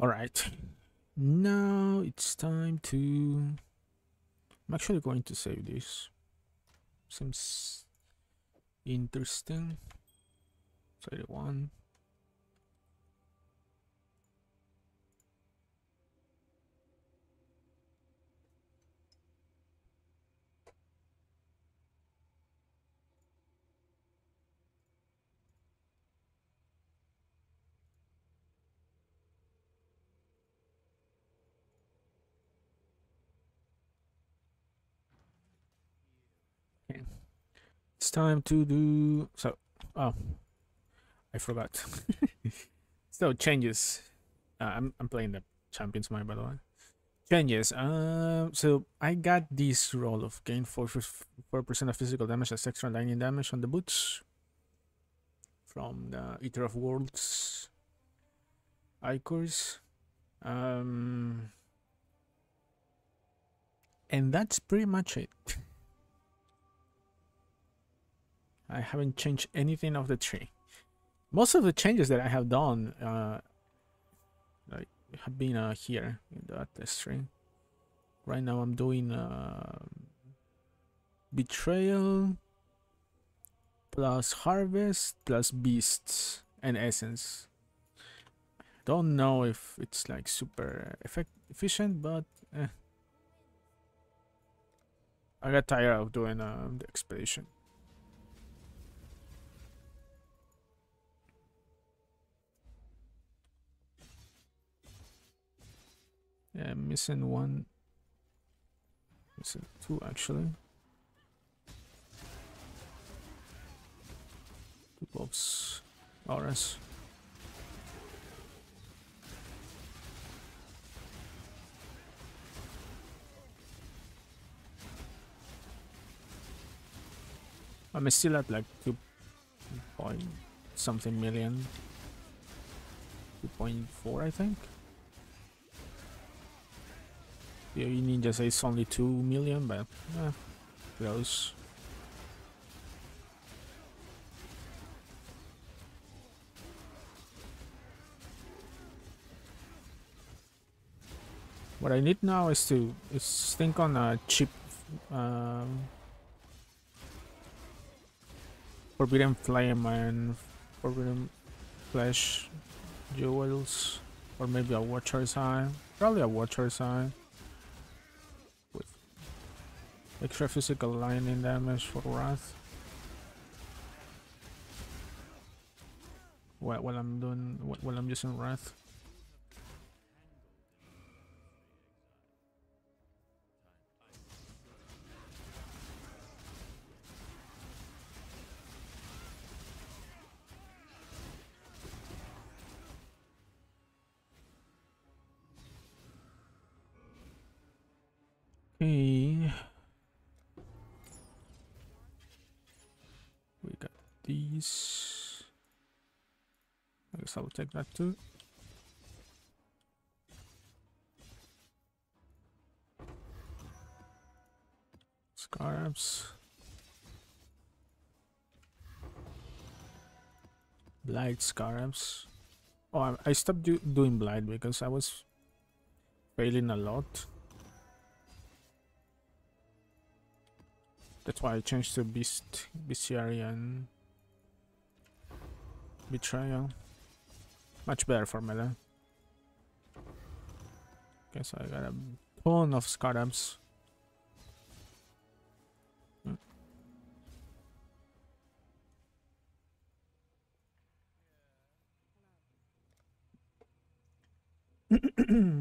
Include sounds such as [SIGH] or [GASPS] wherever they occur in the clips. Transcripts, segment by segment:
All right. Now it's time to. I'm actually going to save this. Seems interesting. 31. Okay. It's time to do so. Oh, I forgot. [LAUGHS] so changes. Uh, I'm I'm playing the champion Smite by the way. Changes. Um. So I got this roll of gain four four percent of physical damage as extra lightning damage on the boots from the Eater of Worlds Ichors. Um. And that's pretty much it. [LAUGHS] I haven't changed anything of the tree. Most of the changes that I have done uh, like have been uh, here in the tree. Right now I'm doing uh, betrayal plus harvest plus beasts and essence. Don't know if it's like super effect efficient, but eh. I got tired of doing uh, the expedition. Yeah, missing one. Missing two actually. Two buffs. RS. I'm still at like two point something million. 2.4 I think. PoE ninja it's only 2 million, but eh, close. What I need now is to is think on a cheap um, Forbidden Flame and Forbidden Flesh jewels, or maybe a Watcher's Eye. Probably a Watcher's Eye. Extra physical lightning damage for Wrath. While, while I'm doing, while I'm using Wrath. Okay. I guess I'll take that too. Scarabs. Blight scarabs. Oh, I, I stopped do doing blight because I was failing a lot. That's why I changed to Beast, Bestiary and Betrayal. Much better for melee. Okay, so I got a ton of scarabs. Uh, [CLEARS THROAT]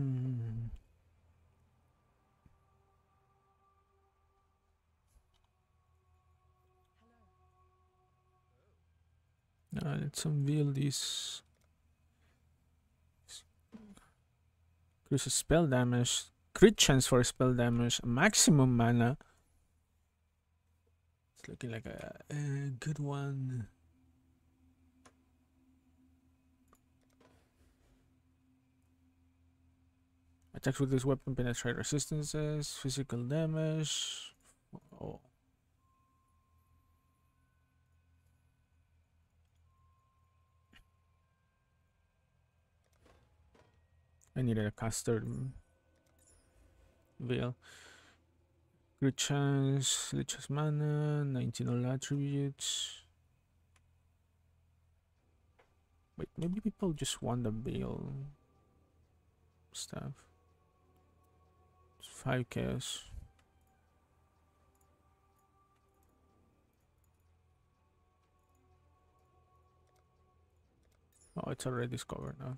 let's unveil this. Increases spell damage, crit chance for spell damage, maximum mana. It's looking like a, a good one. Attacks with this weapon penetrate resistances, physical damage. Oh. I needed a caster mm, veil. Good chance, Lich's mana, 19 all attributes. Wait, maybe people just want the veil stuff. It's 5 chaos. Oh, it's already discovered now.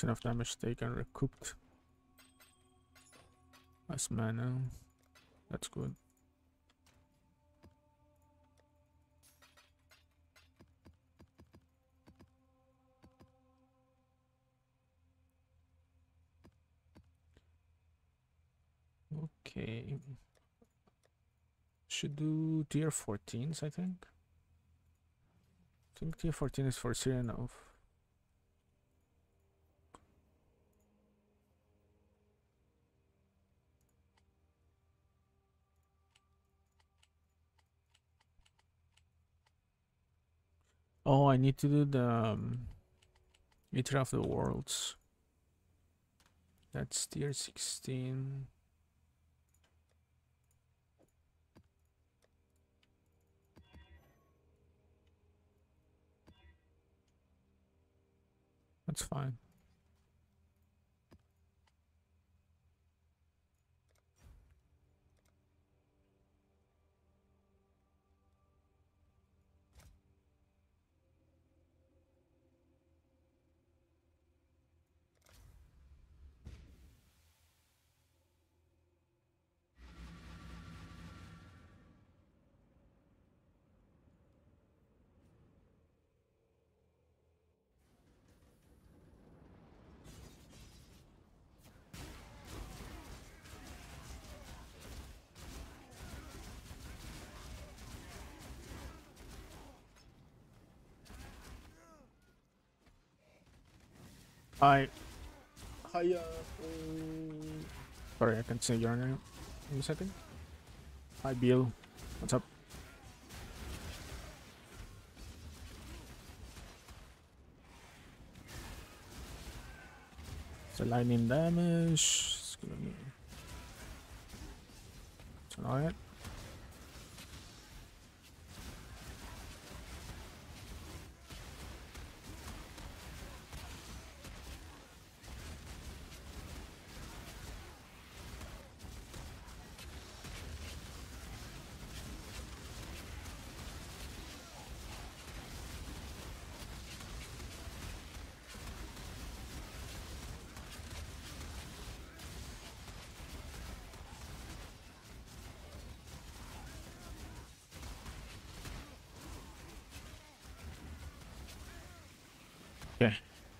Enough damage taken recouped. As mana. That's good. Okay. Should do tier 14s, I think. I think tier 14 is for Sirenov. Oh, I need to do the um, Eater of the Worlds. That's tier 16. That's fine. Hi. Hiya. Um, sorry, I can't say your name in a second. Hi, Bill. What's up? It's a lightning damage. It's gonna be. It's alright.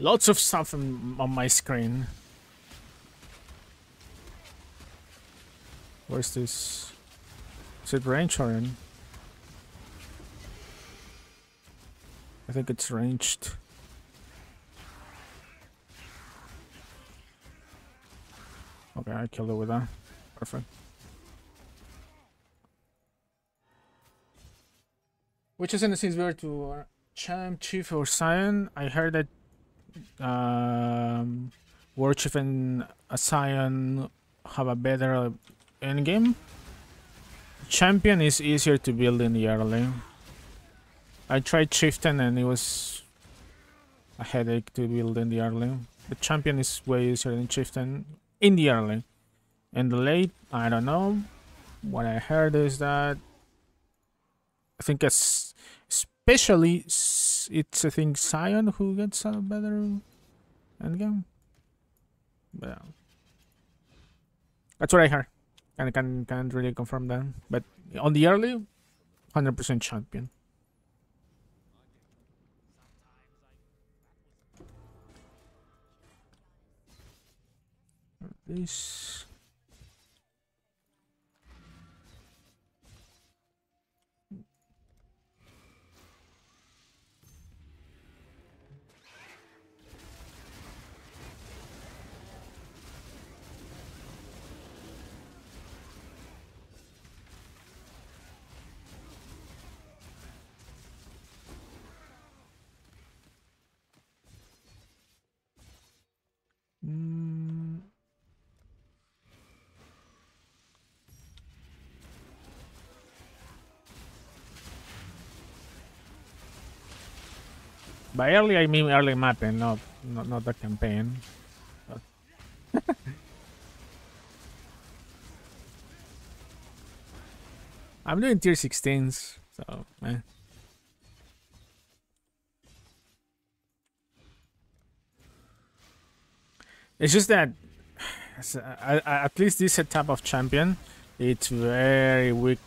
Lots of stuff on, my screen. Where's this? Is it range or in? I think it's ranged. Okay, I killed it with that. Perfect. Which is in the scenes where to uh, Champ, Chief, or Scion. I heard that um, War Chief and Scion have a better endgame. Champion is easier to build in the early. I tried Chieftain and it was a headache to build in the early. The champion is way easier than Chieftain in the early. In the late, I don't know. What I heard is that I think it's especially it's I think Scion who gets a better endgame. But. That's what I heard. And I can can't really confirm that. But on the early, hundred percent champion. This Mm. By early, I mean early mapping, not not, not the campaign. [LAUGHS] I'm doing tier 16s, so eh. It's just that at least this type of champion, it's very weak.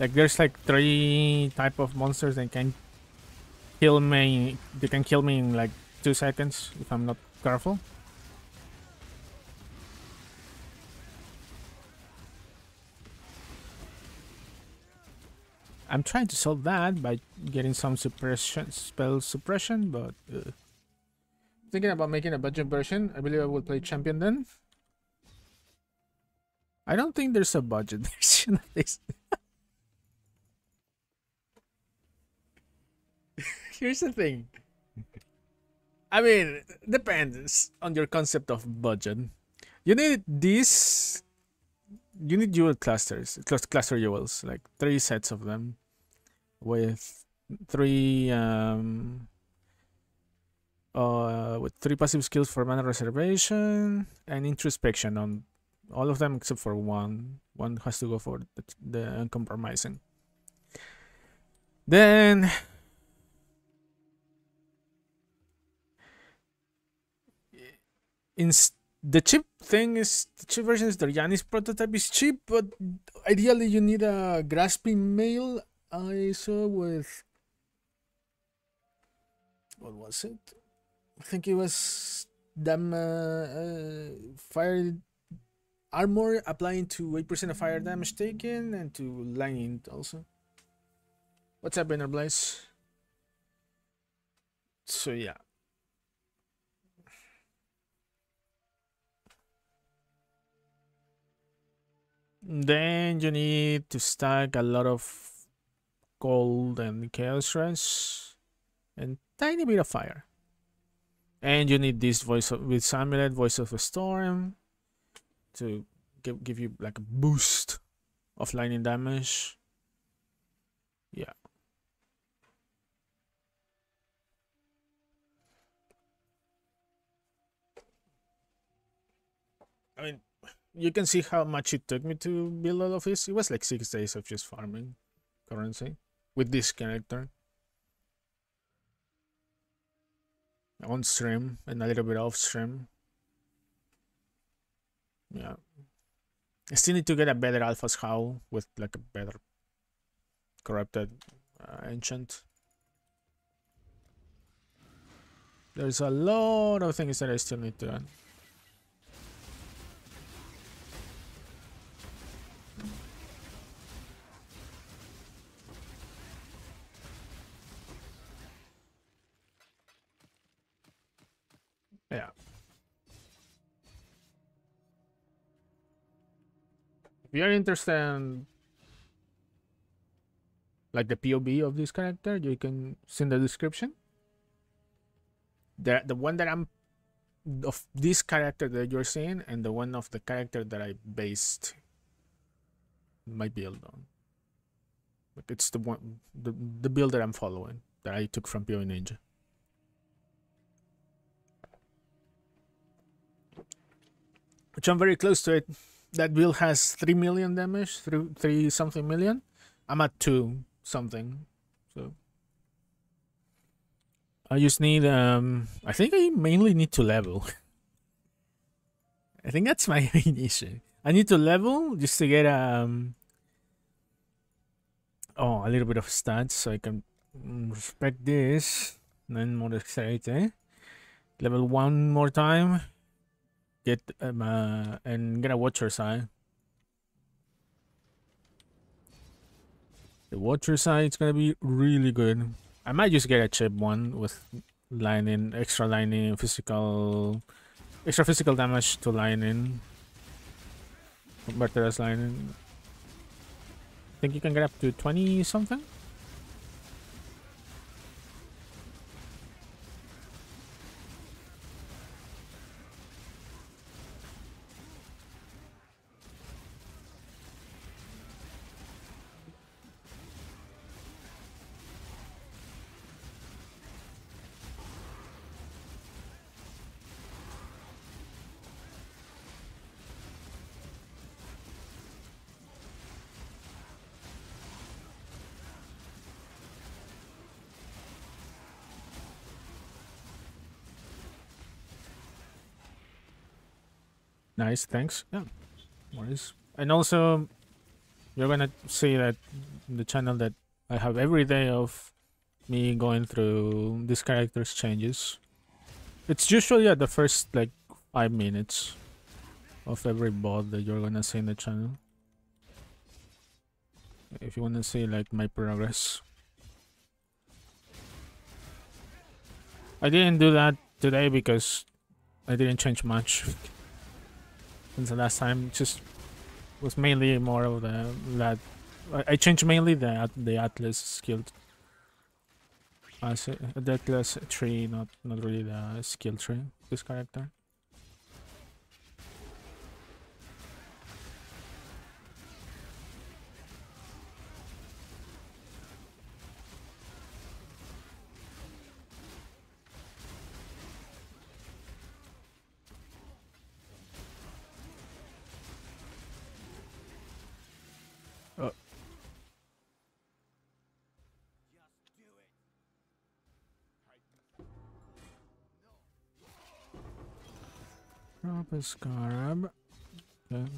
Like there's like three type of monsters that can kill me. They can kill me in like two seconds if I'm not careful. I'm trying to solve that by getting some suppression, spell suppression, but uh, thinking about making a budget version. I believe I will play champion then. I don't think there's a budget [LAUGHS] version of this. [LAUGHS] Here's the thing. I mean, depends on your concept of budget. You need this. You need jewel clusters, cluster jewels, like three sets of them with three um, uh, with three passive skills for mana reservation and introspection on all of them except for one. One has to go for the, the uncompromising. Then in the cheap thing is the cheap version is the Yanis prototype is cheap, but ideally you need a grasping mail I saw with what was it? I think it was them uh, uh, fire armor applying to 8% of fire damage taken and to lightning also. What's up, Inner Blaze? So yeah. Then you need to stack a lot of gold and chaos shreds and tiny bit of fire. And you need this voice of, with Amulet, Voice of a Storm to give, give you like a boost of lightning damage. Yeah. I mean, you can see how much it took me to build all of this. It was like six days of just farming currency with this character. On stream and a little bit off stream. Yeah. I still need to get a better Alpha's Howl with like a better corrupted uh, ancient. There's a lot of things that I still need to Yeah. If you are interested in like the PoB of this character, you can see in the description. The the one that I'm of this character that you're seeing and the one of the character that I based my build on. Like it's the one the, the build that I'm following that I took from PoE Ninja. which I'm very close to it. That build has 3 million damage, 3, three something million. I'm at 2 something. So I just need, um, I think I mainly need to level. [LAUGHS] I think that's my [LAUGHS] main issue. I need to level just to get, um, oh, a little bit of stats so I can respect this. Then more dexterity. Level 1 more time get um, uh, and get a Watcher's Eye. The Watcher's Eye is gonna be really good. I might just get a chip one with lining, extra lining, physical, extra physical damage to lining. Converted as lightning. I think you can get up to 20 something? Nice, thanks. Yeah, worries. And also, you're gonna see that the channel that I have every day of me going through this character's changes. It's usually at the first like five minutes of every bot that you're gonna see in the channel. If you wanna see like my progress. I didn't do that today because I didn't change much. Since the last time. Just was mainly more of the that I changed mainly the the Atlas skill. Uh, the Atlas tree, not not really the skill tree. This character. Scarab. Okay.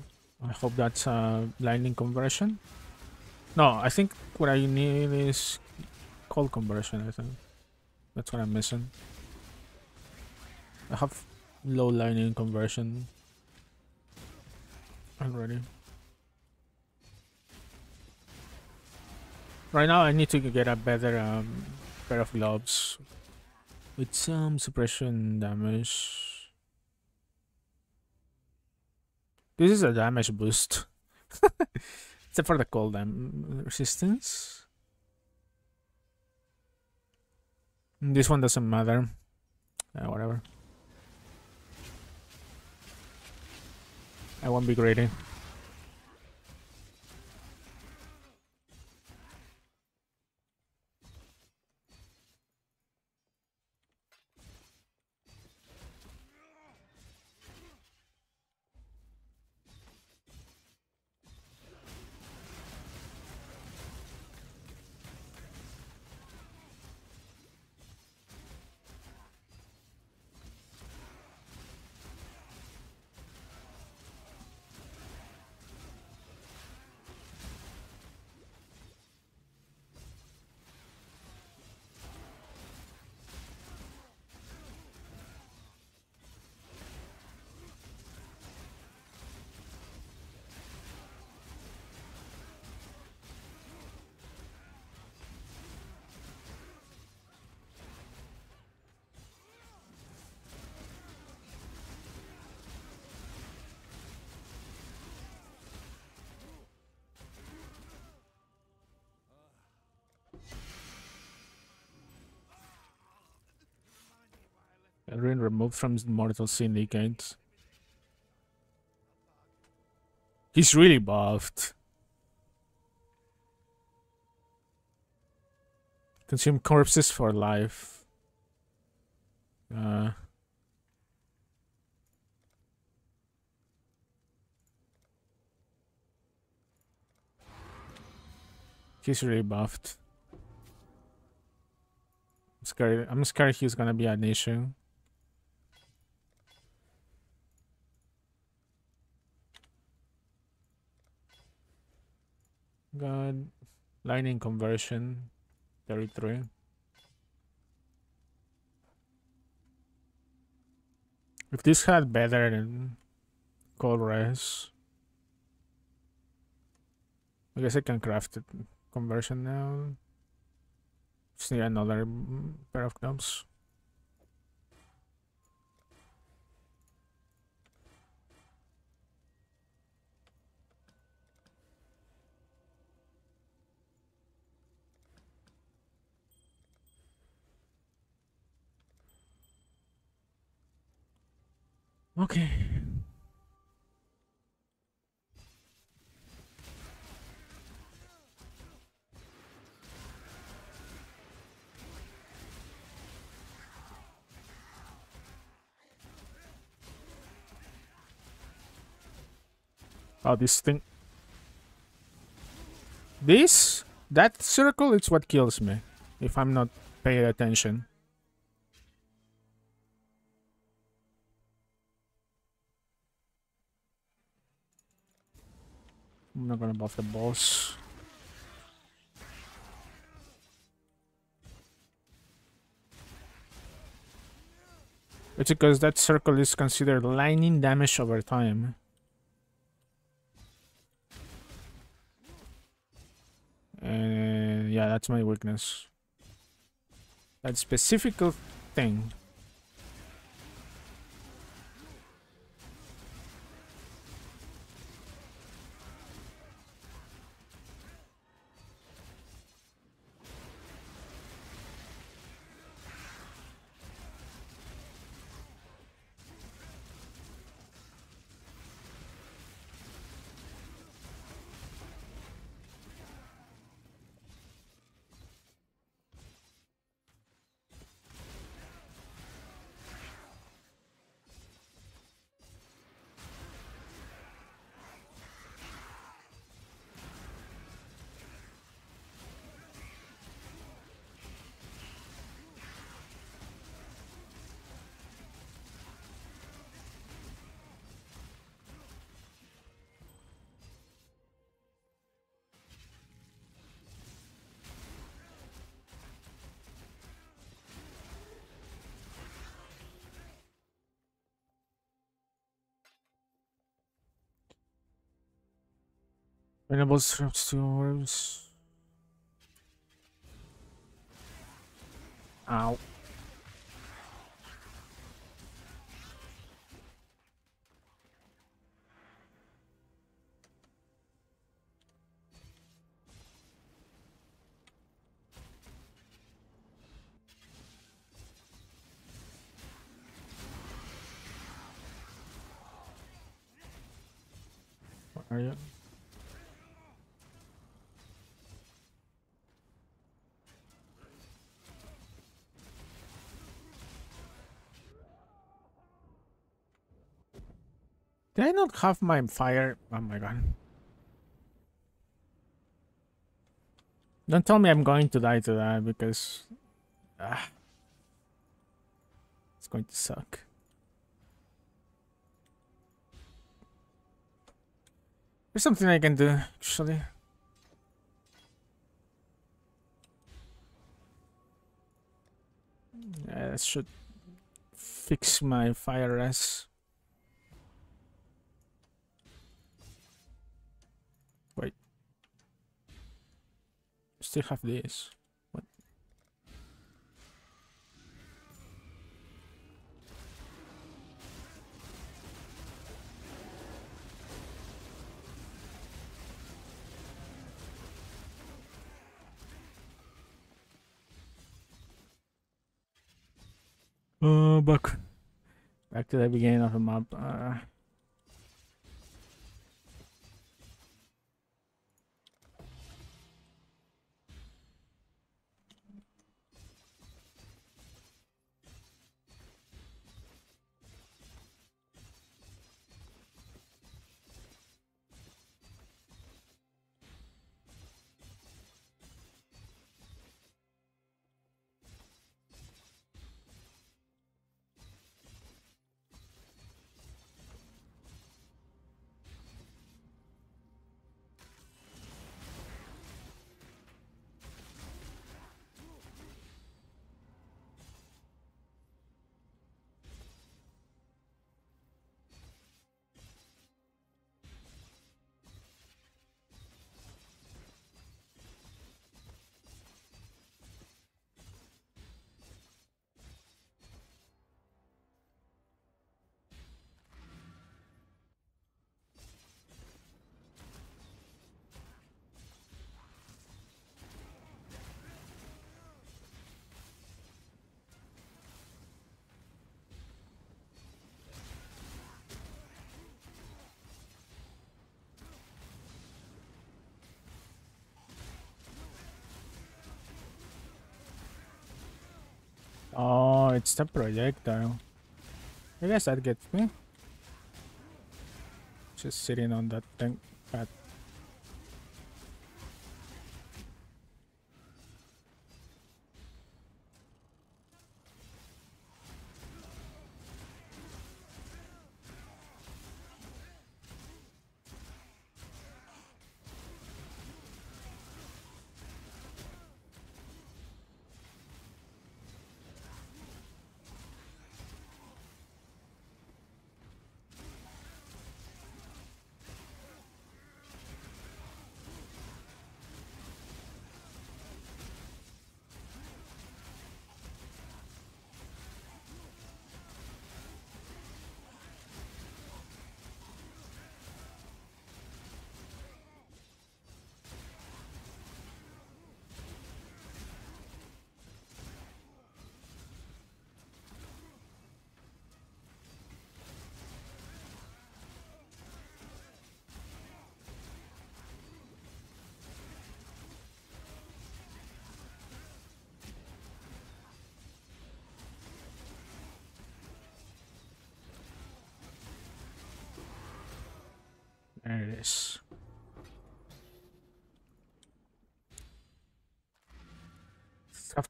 I hope that's a lightning conversion. No, I think what I need is cold conversion, I think. That's what I'm missing. I have low lightning conversion already. Right now I need to get a better um, pair of gloves with some suppression damage. This is a damage boost. [LAUGHS] Except for the cold um, resistance. This one doesn't matter. Uh, whatever. I won't be greedy. Removed from Mortal Syndicate. He's really buffed. Consume corpses for life. Uh... He's really buffed. I'm scared. I'm scared he's gonna be an issue. Got lightning conversion 33. If this had better than cold res. I guess I can craft it conversion now. Just need another pair of knobs. Okay. Oh, this thing. This? That circle is what kills me. If I'm not paying attention. I'm not gonna buff the boss. It's because that circle is considered lightning damage over time. And yeah, that's my weakness. That specific thing. Enable straps to orbs. Ow. I not have my fire? Oh my god. Don't tell me I'm going to die to that because... Ah, it's going to suck. There's something I can do, actually. Yeah, that should fix my fire res. Still have this. What? Uh, back, back to the beginning of the map. Uh, it's the projectile. I guess that gets me. Just sitting on that thing. That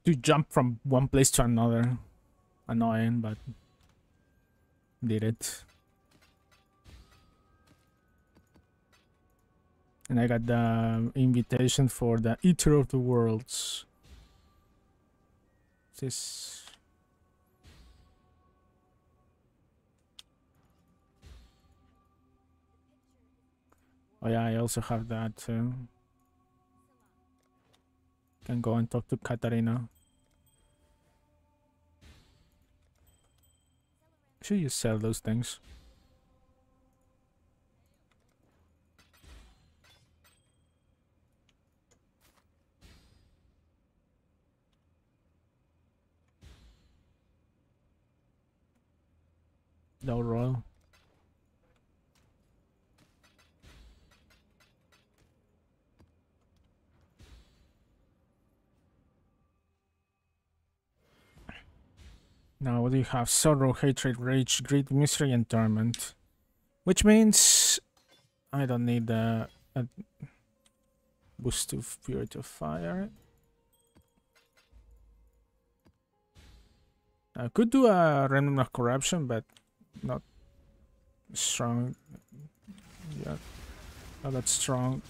to jump from one place to another. Annoying, but did it. And I got the invitation for the Eater of the Worlds. This Oh yeah, I also have that too. Can go and talk to Catarina. Should you sell those things? No roll. Now you have? Sorrow, hatred, rage, greed, misery, and torment. Which means I don't need a, a boost to purity of fire. I could do a random of corruption, but not strong. Yeah, not that strong.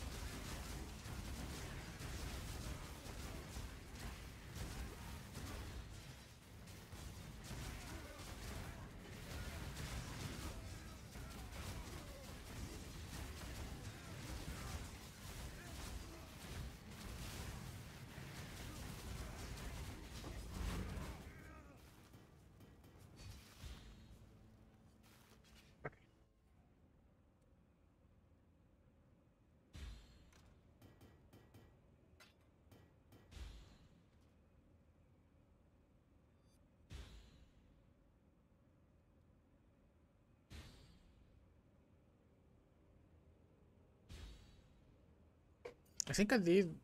I think I did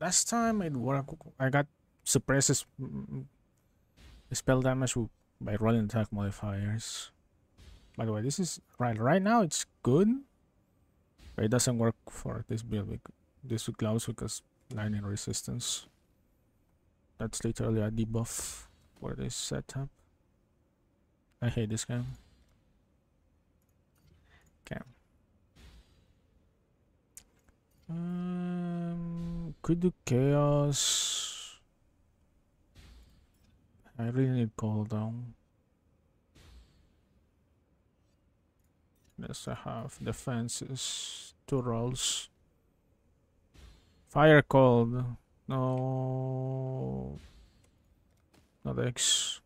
last time it worked. I got suppresses mm, spell damage by rolling attack modifiers. By the way, this is right right now. It's good, but it doesn't work for this build. This with close because lightning resistance. That's literally a debuff for this setup. I hate this game. Okay. Um, could do chaos. I really need cooldown. Yes, I have defenses, two rolls. Fire cold. No. Not X.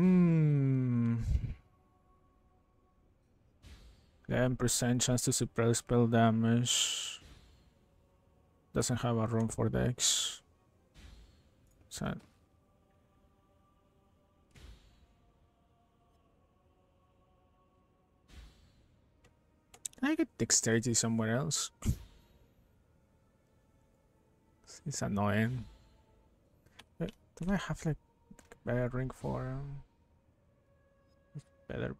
Hmm. 10% chance to suppress spell damage. Doesn't have a room for dex. Sad. Can I get dexterity somewhere else? [LAUGHS] it's annoying. Do I have like a better ring for um better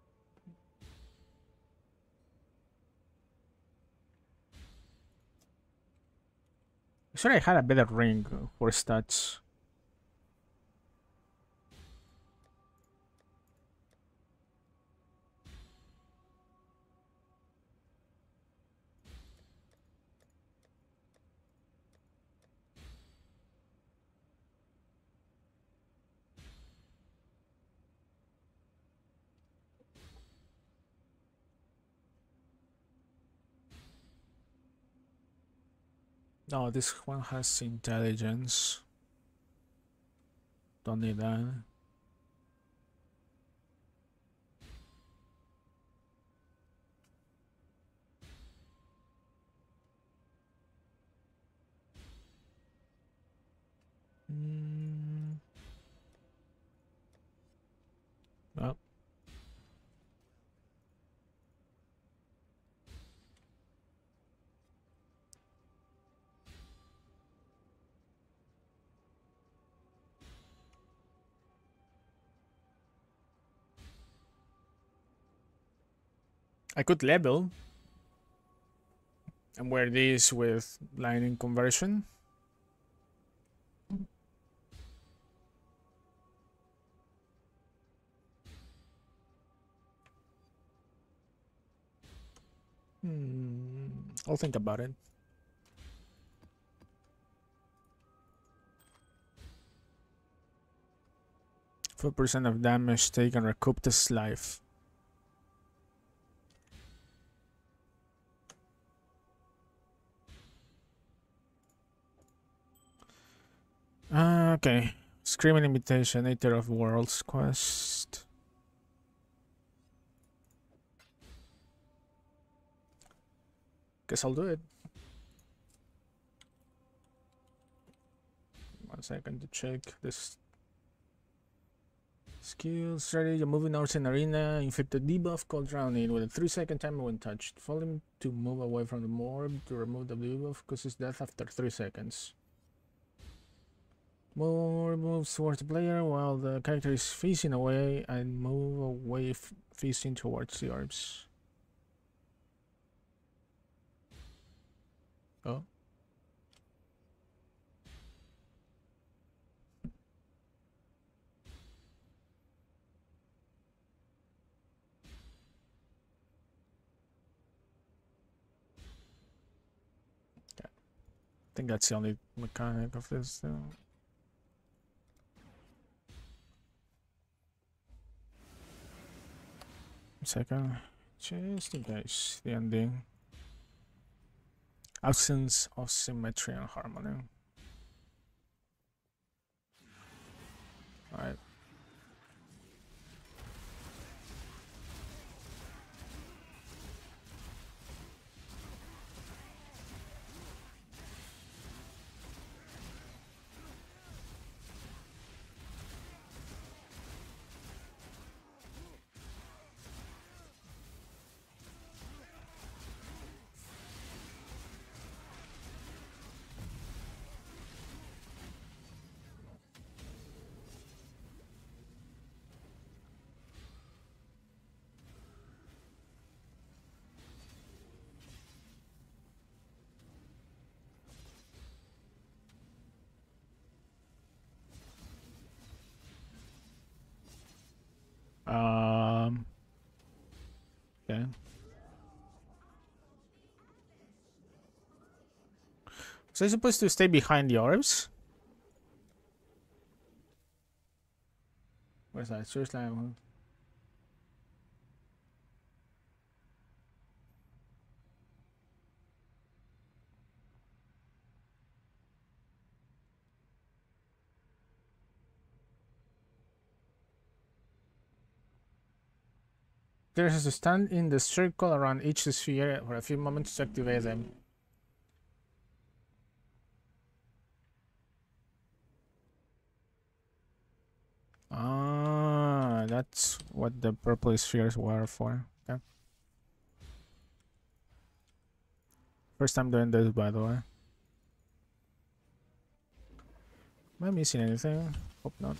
Sure, I had a better ring for stats. No, this one has intelligence. Don't need that. I could level and wear this with lightning conversion. Hmm, I'll think about it. Four percent of damage taken recoup this life. Uh, okay. Screaming Invitation, Eater of Worlds quest. Guess I'll do it. One second to check this. Skills ready. You move in Arena. Inflicted debuff called Drowning with a 3 second timer when touched. Falling to move away from the morb to remove the debuff causes death after 3 seconds. Moves towards the player while the character is facing away and move away facing towards the orbs. Oh. I think that's the only mechanic of this though. Second. Just in case. The ending. Absence of symmetry and harmony. All right So you're supposed to stay behind the orbs? Where's that? Seriously, I'm... There is to stand in the circle around each sphere for a few moments to activate them. Ah, that's what the purple spheres were for. Okay. First time doing this, by the way. Am I missing anything? Hope not.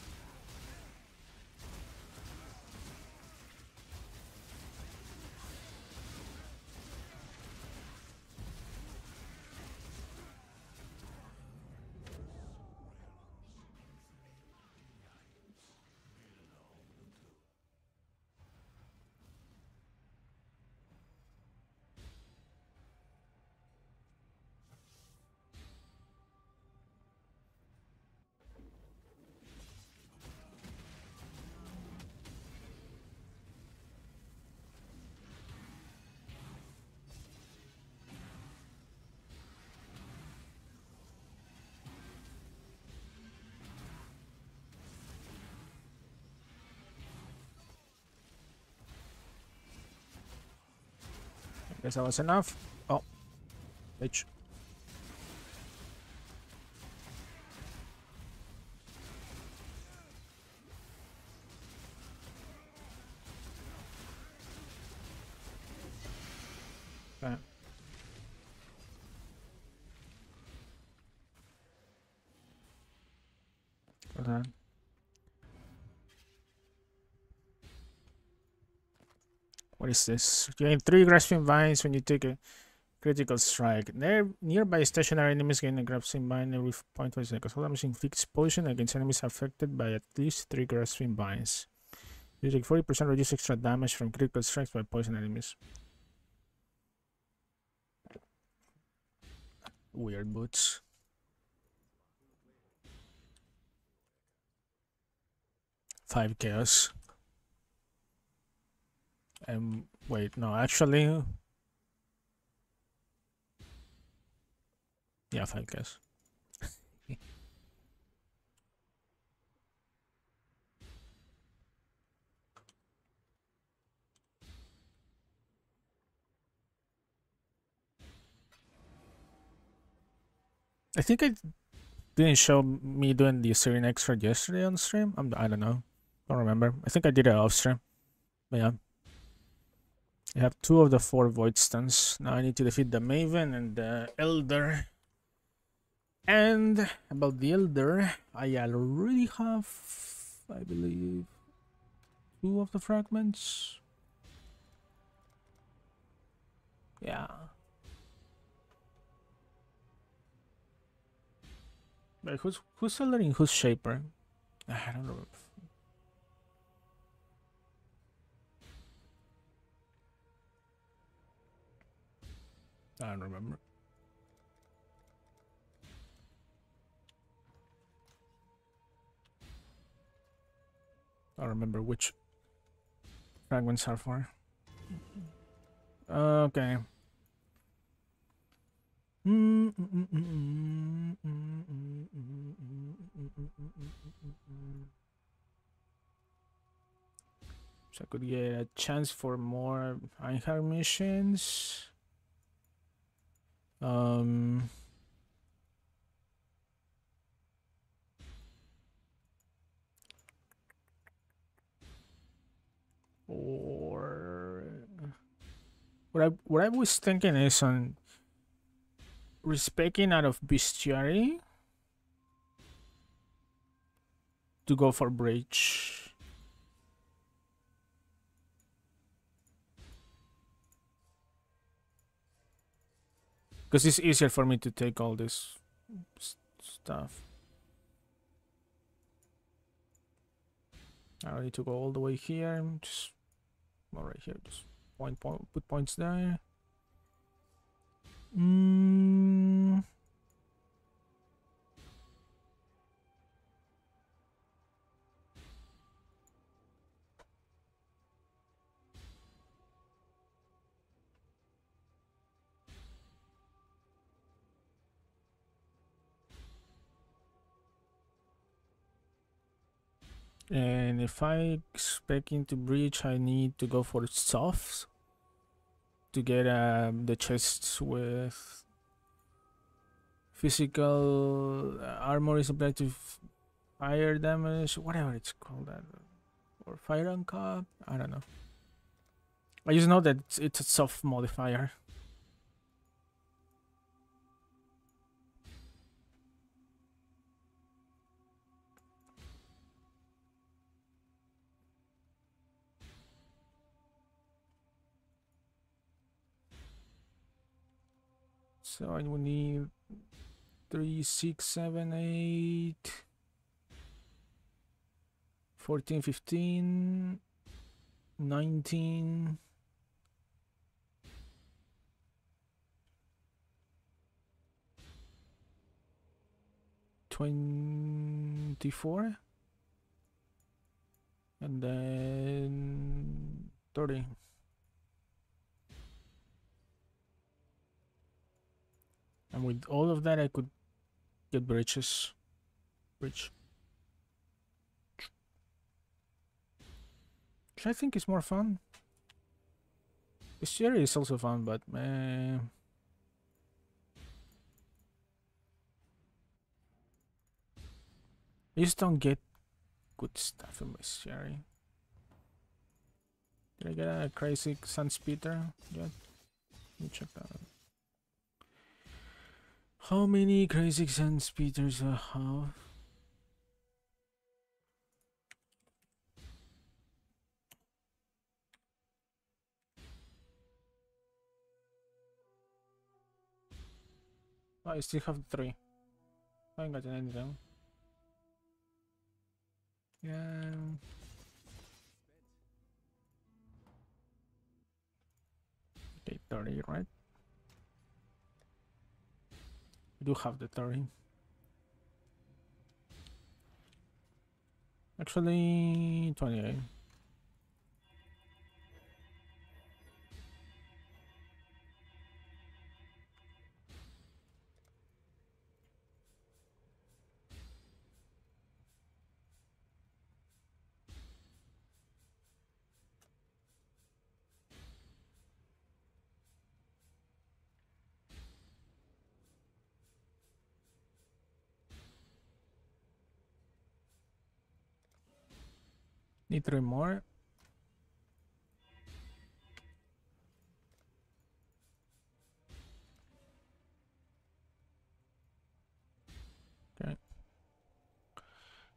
Guess that was enough. Oh. Bitch. What is this? Gain three grasping vines when you take a critical strike. Near, nearby stationary enemies gain a grasping vine every point per second. Hold on, using fixed poison against enemies affected by at least three grasping vines. You take 40% reduce extra damage from critical strikes by poison enemies. Weird boots. Five chaos. Um, wait, no, actually, yeah, five guess. I think it didn't show me doing the Searing Exarch yesterday on stream. I'm, I don't know. I Don't remember. I think I did it off stream. But yeah. I have two of the four Voidstones. Now I need to defeat the Maven and the Elder. And about the Elder, I already have, I believe, two of the fragments. Yeah. But who's who's Elder in who's Shaper? I don't know. I don't remember. I don't remember which fragments are for. Okay. So I could get a chance for more Einhar missions. Um, or what I what I was thinking is on respecting out of bestiary to go for breach. Because it's easier for me to take all this stuff. I need to go all the way here. Just all right here. Just point, point put points there. Mm. And if I expect into breach, I need to go for Xoph's to get um, the chests with physical uh, armor is applied to fire damage, whatever it's called or fire on cup. I don't know. I just know that it's a Xoph modifier. So I will need three, six, seven, eight, 14, 15, 19. Twenty-four, and then thirty. And with all of that, I could get breaches. Breach. Which I think is more fun. This area is also fun, but uh, I just don't get good stuff in this area. Did I get a crazy sun speeder yet? Let me check that out. How many crazy sun speeders I have? Oh, I still have three. I ain't got anything. Yeah. Okay, 30, right? I do have the 30. Actually, 28. Need three more. Okay.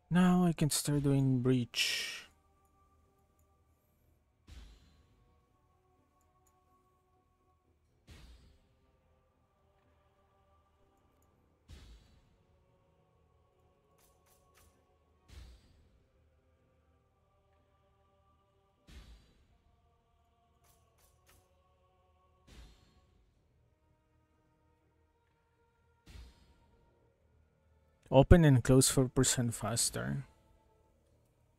Now I can start doing breach. Open and close 4% faster.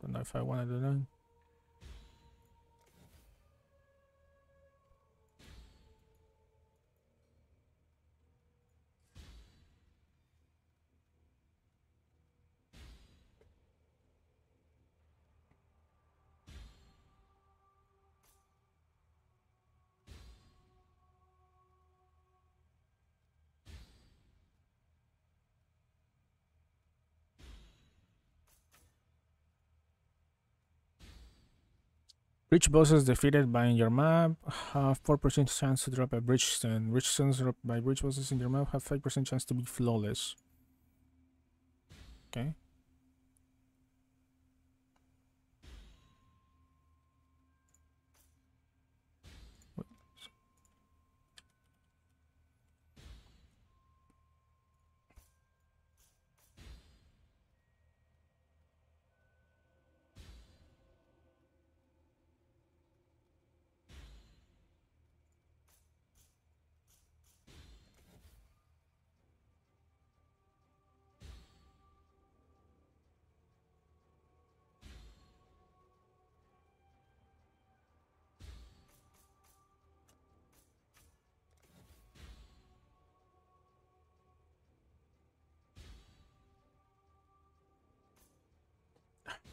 Don't know if I want to do that. Breach bosses defeated by your map have 4% chance to drop a breach stone. Breach stones dropped by breach bosses in your map have 5% chance to be flawless. Okay.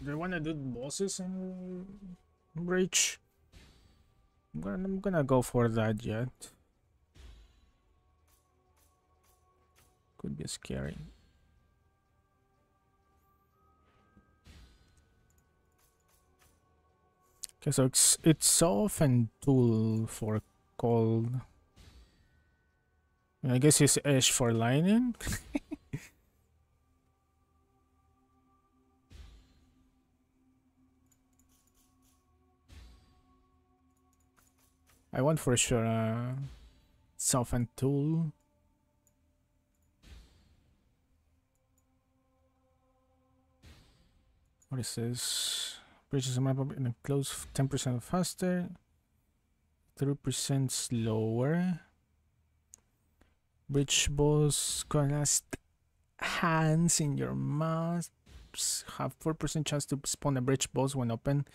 Do I want to do bosses in Breach? I'm gonna, I'm gonna go for that yet. Could be scary. Okay, so it's it's Xoph and Tul for cold. I guess it's Esh for lightning. [LAUGHS] I want for sure uh, and Tul. What is this? is a map and close 10% faster, 3% slower. Breach boss last hands in your mouth. Have 4% chance to spawn a breach boss when open.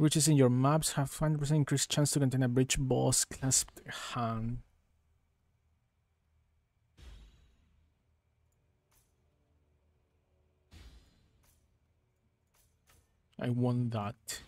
Breaches in your maps have 100% increased chance to contain a breach boss clasped hand. I want that.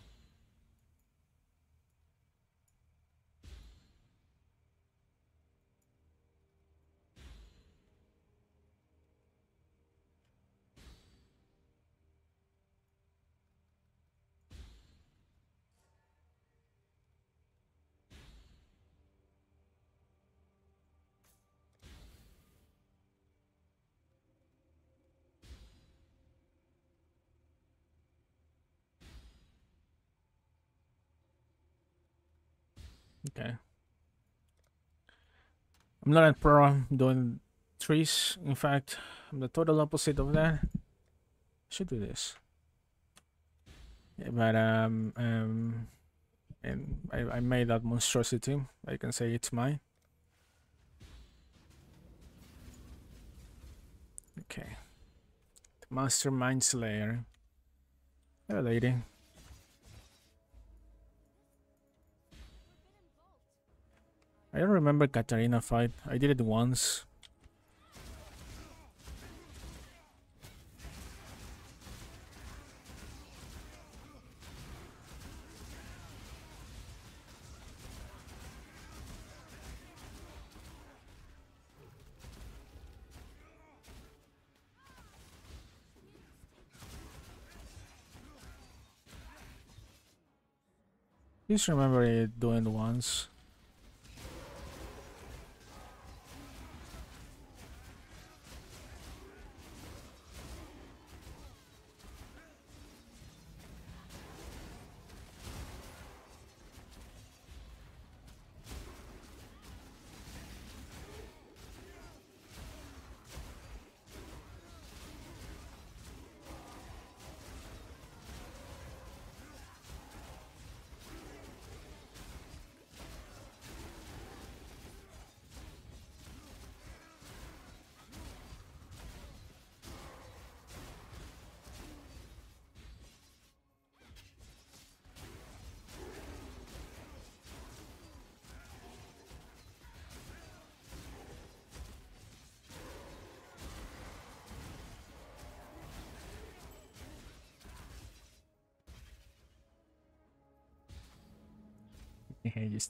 Okay. I'm not a pro doing trees. In fact, I'm the total opposite of that. I should do this. Yeah, but um um and I, I made that monstrosity. I can say it's mine. Okay. Mastermind Slayer. Hello lady. I don't remember Catarina fight. I did it once. Just remember it doing once.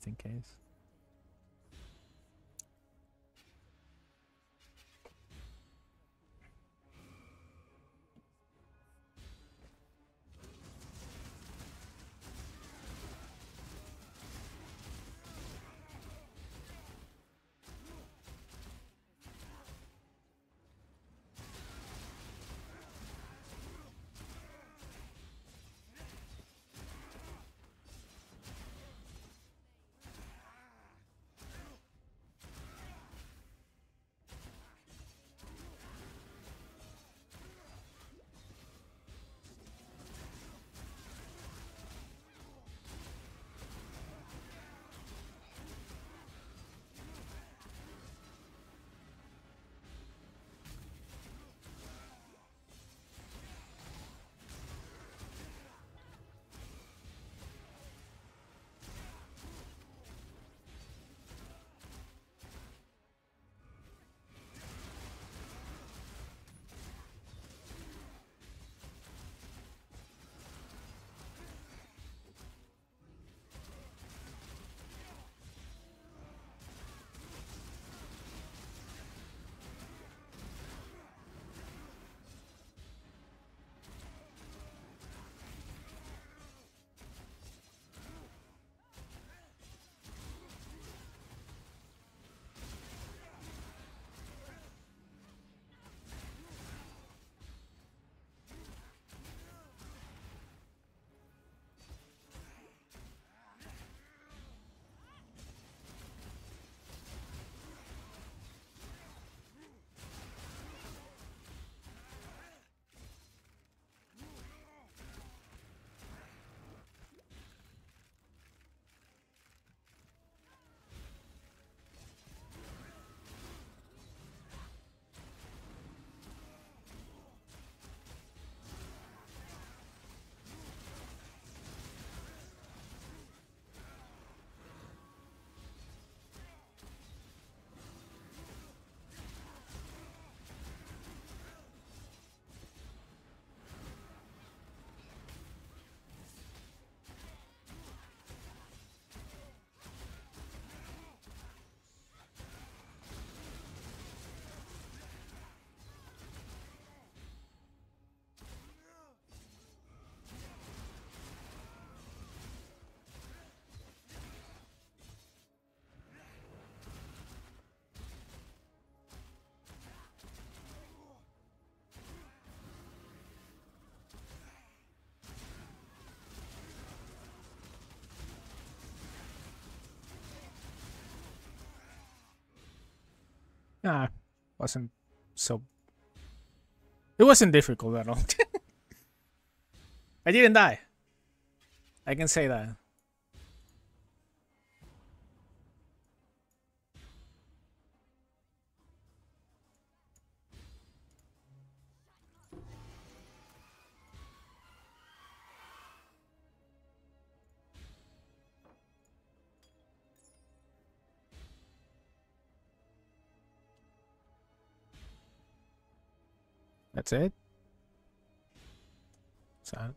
In case. Nah, wasn't so. It wasn't difficult at all. [LAUGHS] I didn't die. I can say that. That's it? Sad.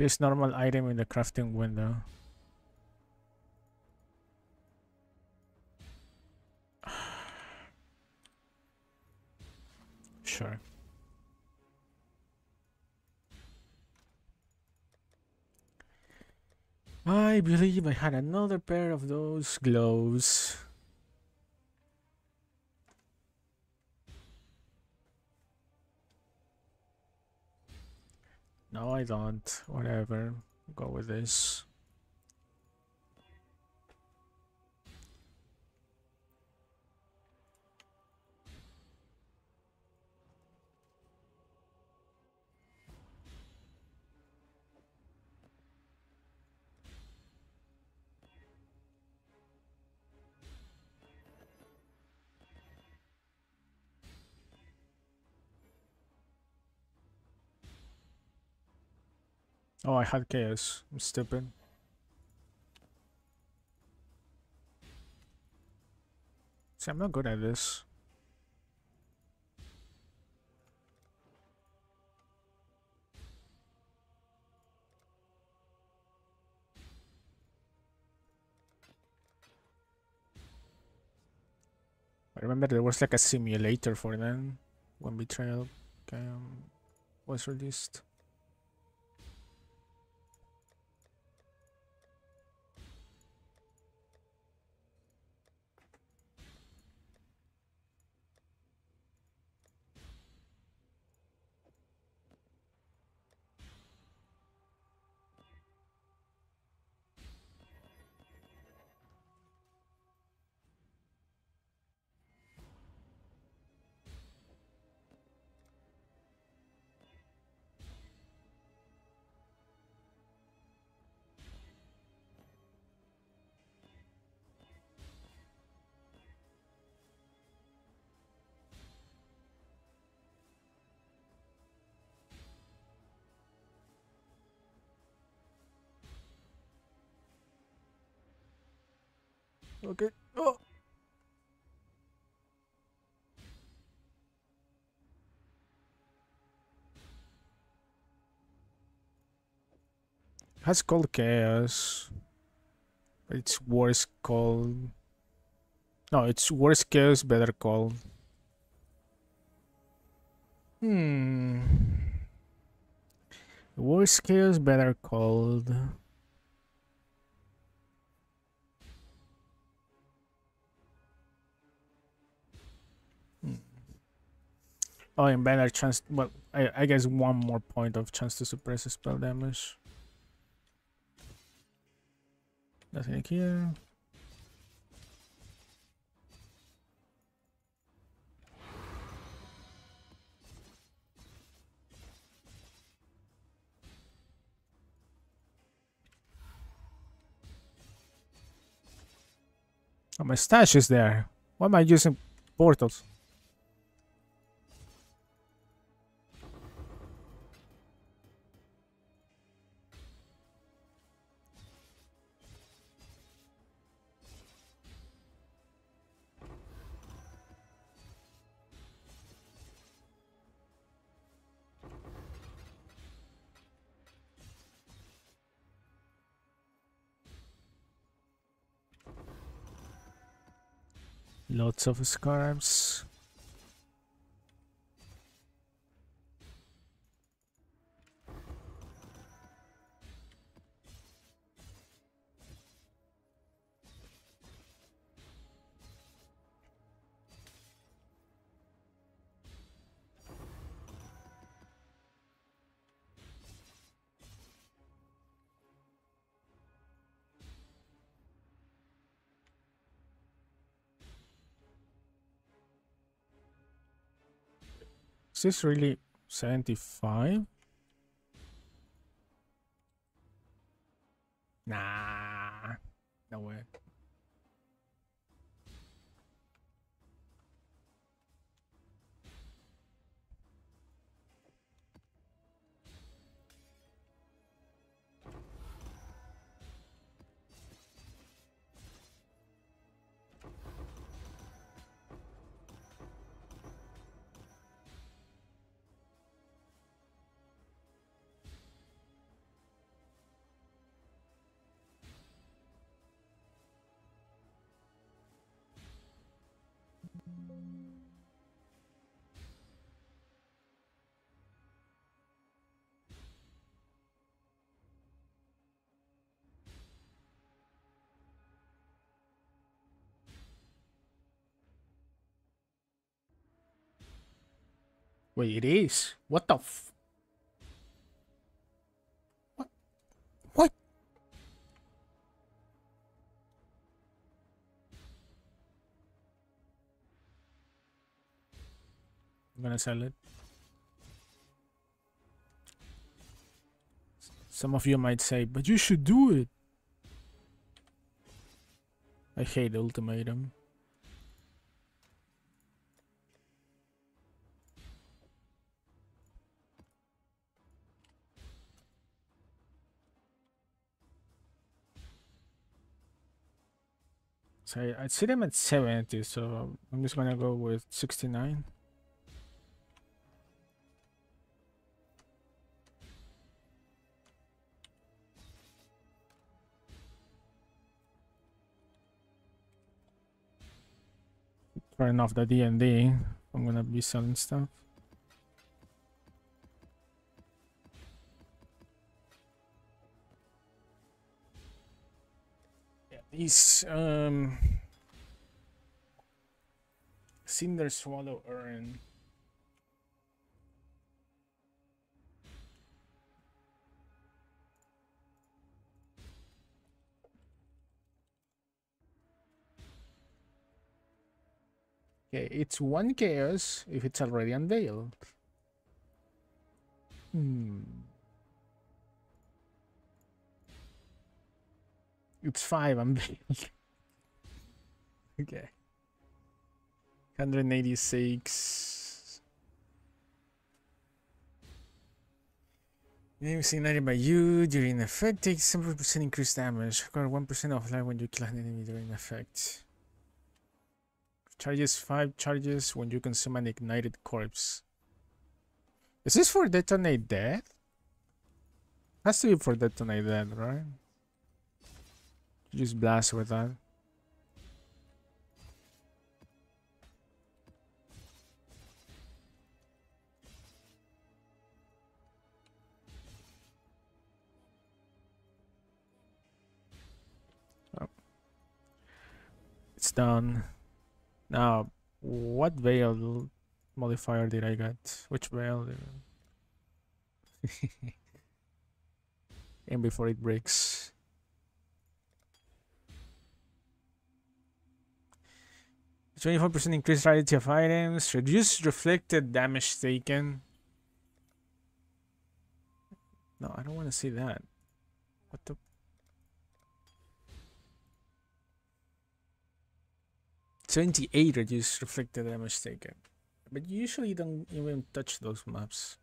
This normal item in the crafting window. [SIGHS] sure. I believe I had another pair of those gloves. No, I don't. Whatever. Go with this. Oh, I had chaos. I'm stupid. See, I'm not good at this. I remember there was like a simulator for them when Betrayal um, was released. Okay. Oh. Has called chaos. It's worse called. No, it's worse chaos, better called. Hmm. Worse chaos, better called. Oh, and better chance. Well, I, I guess one more point of chance to suppress spell damage. Nothing here. Oh, my stash is there. Why am I using portals? Lots of scarabs. Is this really 75? Wait, it is. What the f- What? What? I'm gonna sell it. Some of you might say, but you should do it. I hate ultimatum. I'd see them at 70, so I'm just gonna go with 69. Turn off the D&D. I'm gonna be selling stuff. These um Cinderswallow Urn. Okay, it's one chaos if it's already unveiled. Hmm. It's five unveiled. [LAUGHS] okay. 186. Name is ignited by you during effect. Takes 7% increased damage. Require 1% of life when you kill an enemy during effect. Charges 5 charges when you consume an ignited corpse. Is this for detonate death? Has to be for detonate death, right? Just blast with that. Oh. It's done. Now, what veil modifier did I get? Which veil? [LAUGHS] And before it breaks. Twenty-four percent increased rarity of items. Reduce reflected damage taken. No, I don't want to see that. What the? 28 reduce reflected damage taken. But you usually don't even touch those maps.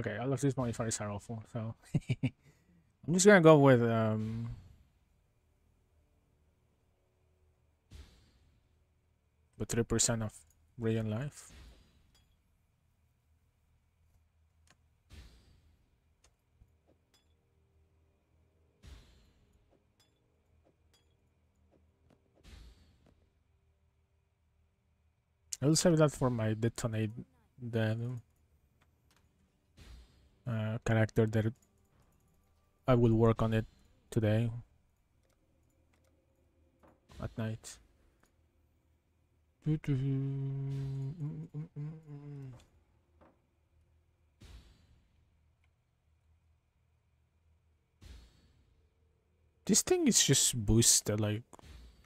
Okay, all of these modifiers are awful, so [LAUGHS] I'm just gonna go with um the three percent of real life. I'll save that for my detonate the uh, character that I will work on it today at night. This thing is just boosted, like,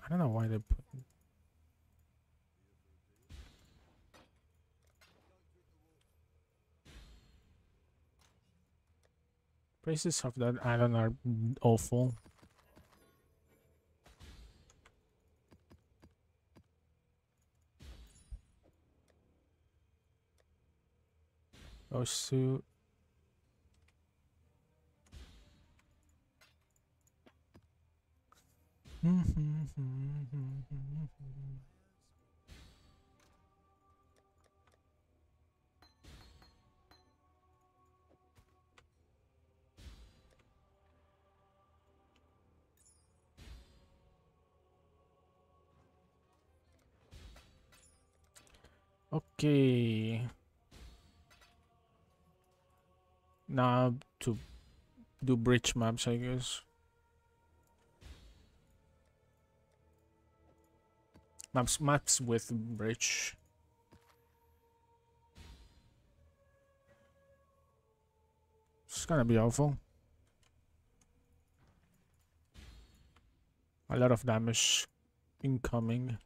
I don't know why they put Prices of that island are awful. Goes to mm-hmm. Okay. Now to do breach maps, I guess. Maps, maps with breach. It's gonna be awful. A lot of damage incoming.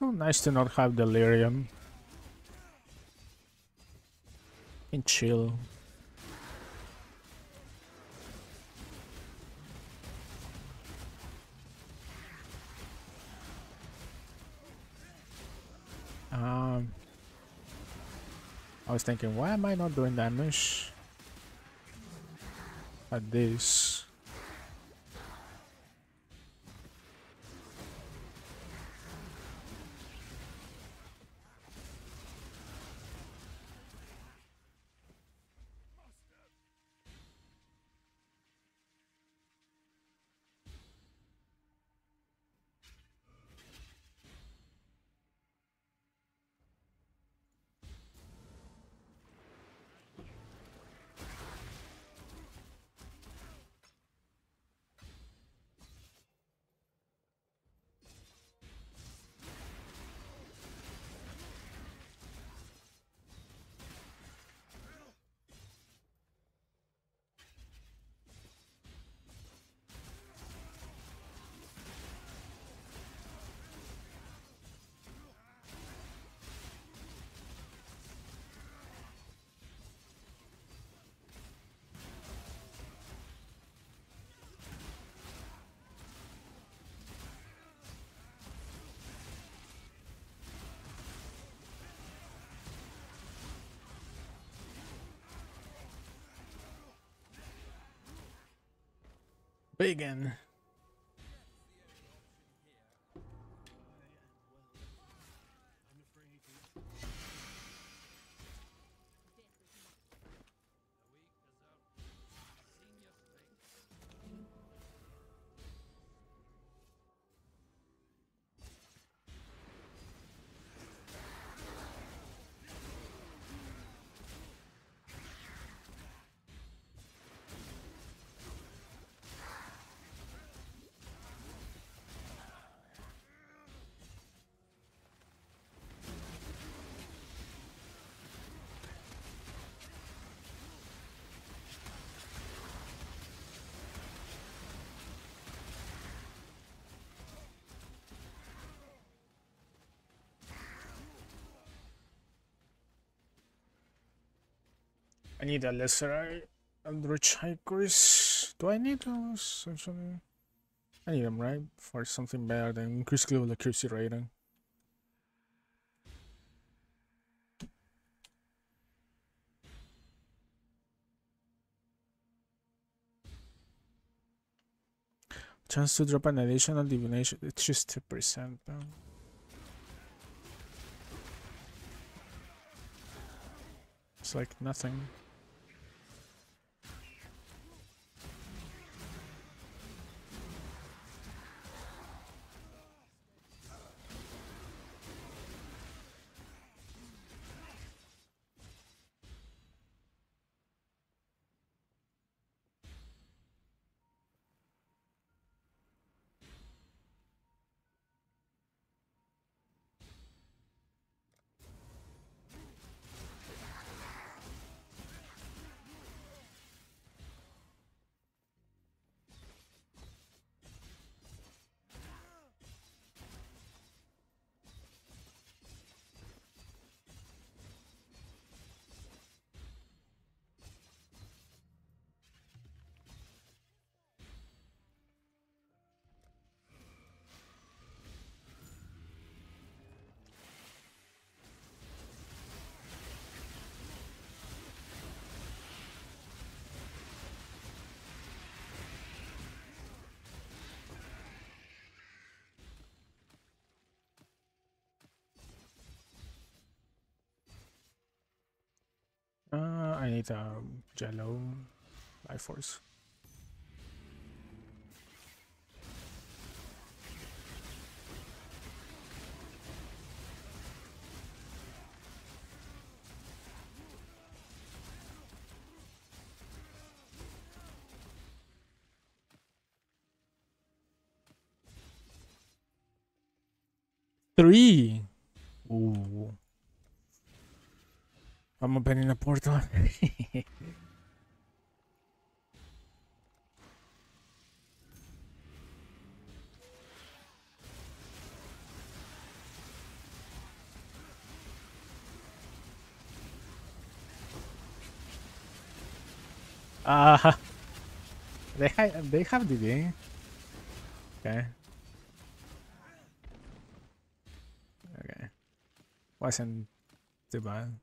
So nice to not have delirium. And chill. Um, I was thinking, why am I not doing damage at this? Begin. I need a lesser Eldritch Ichors. Do I need those actually? I need them, right? For something better than increased global accuracy rating. Chance to drop an additional divination, it's just 2%. Though. It's like nothing. Need um, Jello Life Force. Three. Ooh. I'm opening a portal. Uh, they have they have the game. Okay. Okay. Wasn't too bad.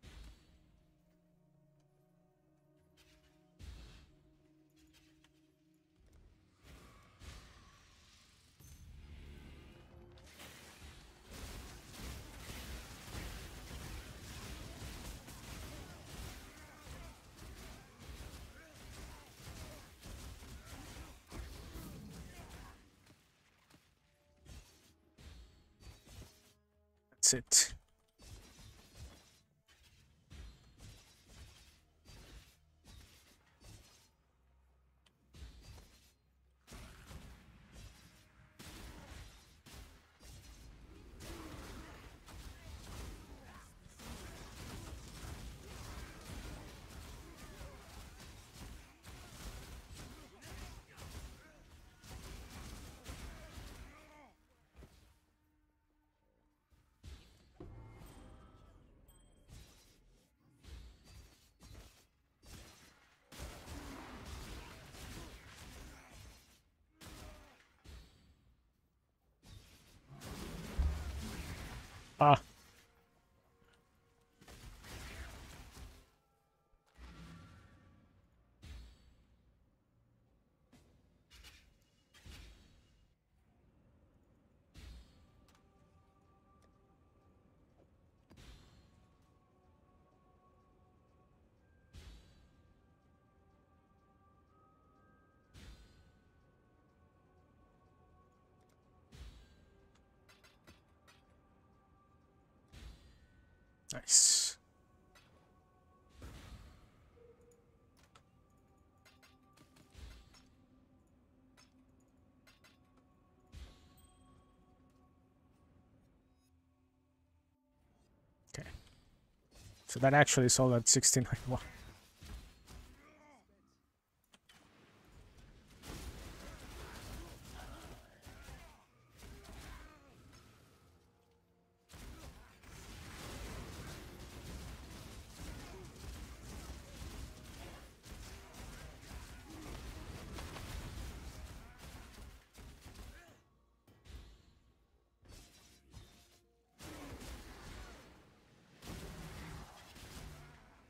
That's it. Ah. Nice. Okay. So that actually sold at 1691.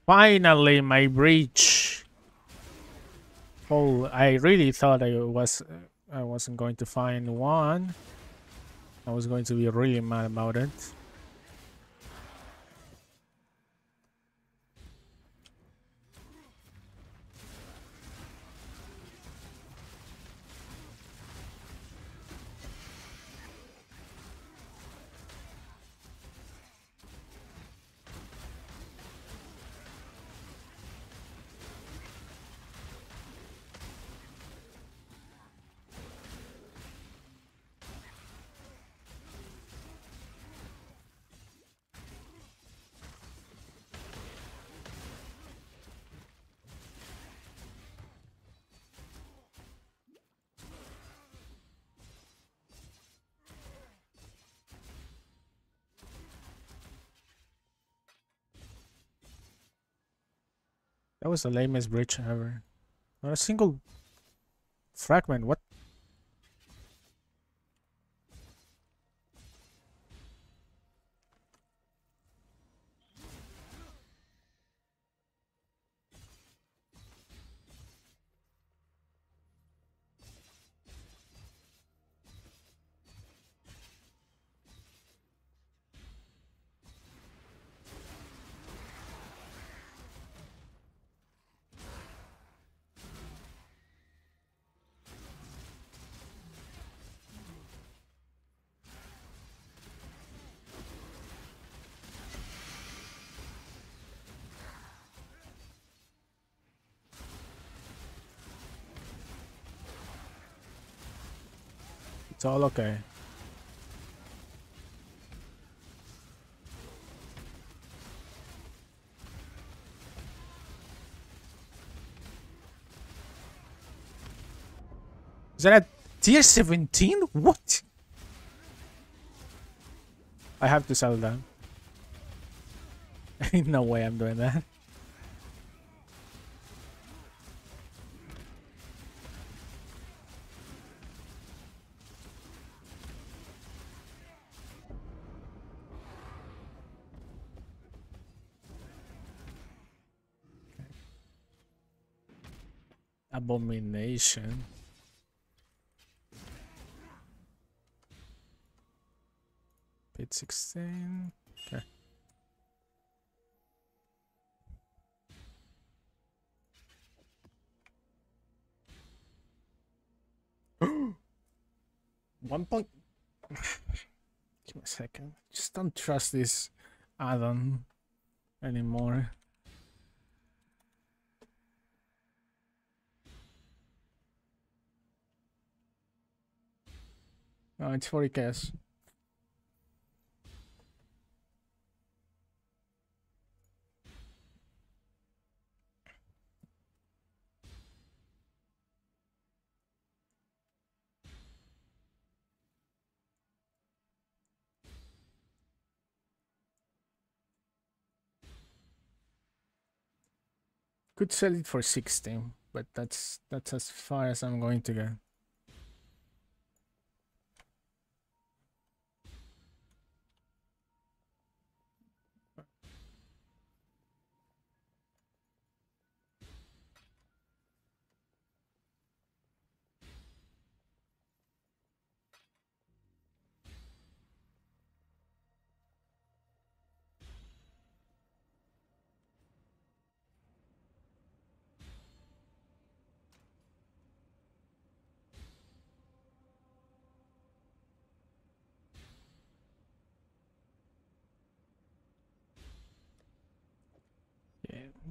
Finally, my breach. Oh, I really thought I was I wasn't going to find one. I was going to be really mad about it. That was the lamest breach ever. Not a single fragment. What? It's all okay. Is that a tier 17? What? I have to sell them. [LAUGHS] No way I'm doing that. Abomination. Pit 16. Okay. [GASPS] One point. [LAUGHS] Give me a second. Just don't trust this add-on anymore. No, it's 40 cash. Could sell it for 60, but that's that's as far as I'm going to go.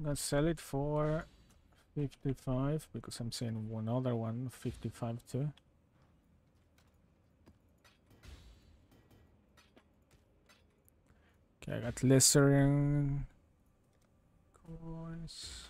Gonna sell it for 55 because I'm seeing one other one 55 too. Okay, I got lesser coins.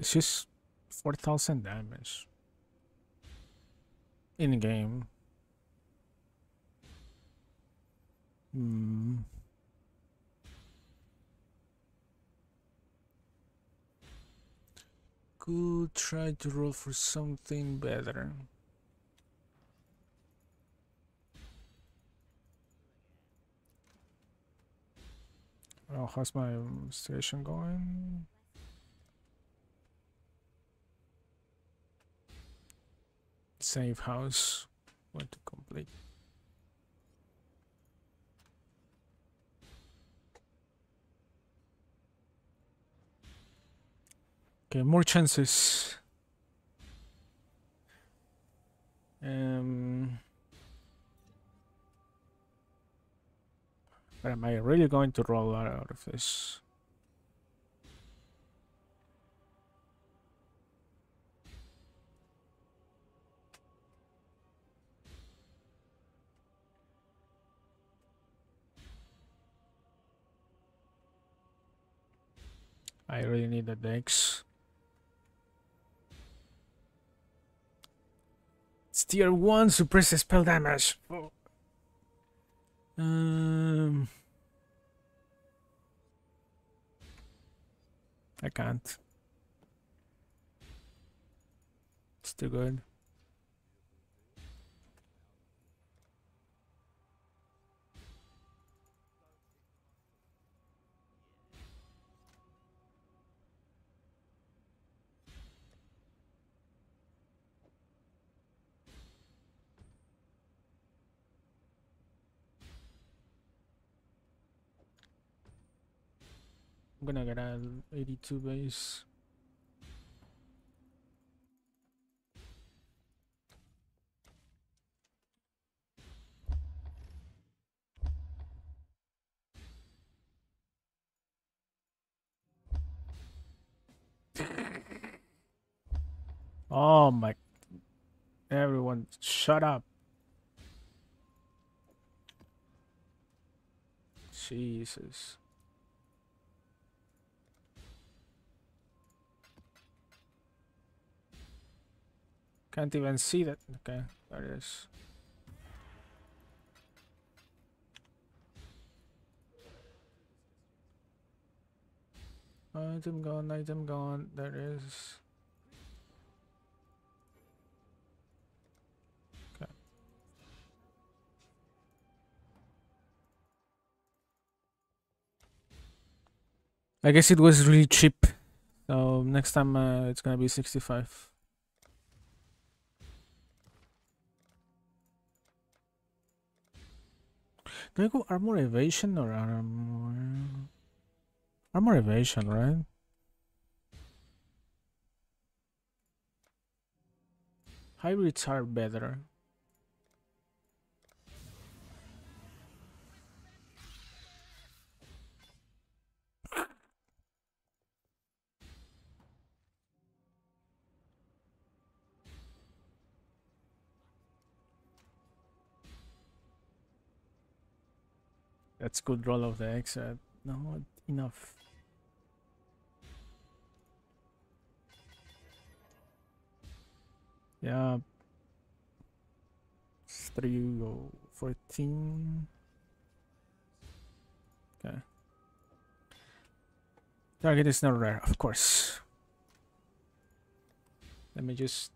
It's just 4,000 damage. In game. Hmm. Could try to roll for something better. Oh, how's my station going? Save house. Want to complete. Okay, more chances. Um, but am I really going to roll out of this? I really need the dex. It's tier 1, suppresses spell damage. Um, I can't. It's too good. I'm gonna get an 82 base. Oh my. Everyone, shut up. Jesus. Can't even see that. Okay, there it is. Item gone, item gone. There it is. Okay. I guess it was really cheap. So next time uh, it's gonna be 65. Do I go armor evasion or armor? Armor evasion, right? Hybrids are better. That's good roll of the X. Uh, no, enough. Yeah. It's 3 or 14. Okay. Target is not rare, of course. Let me just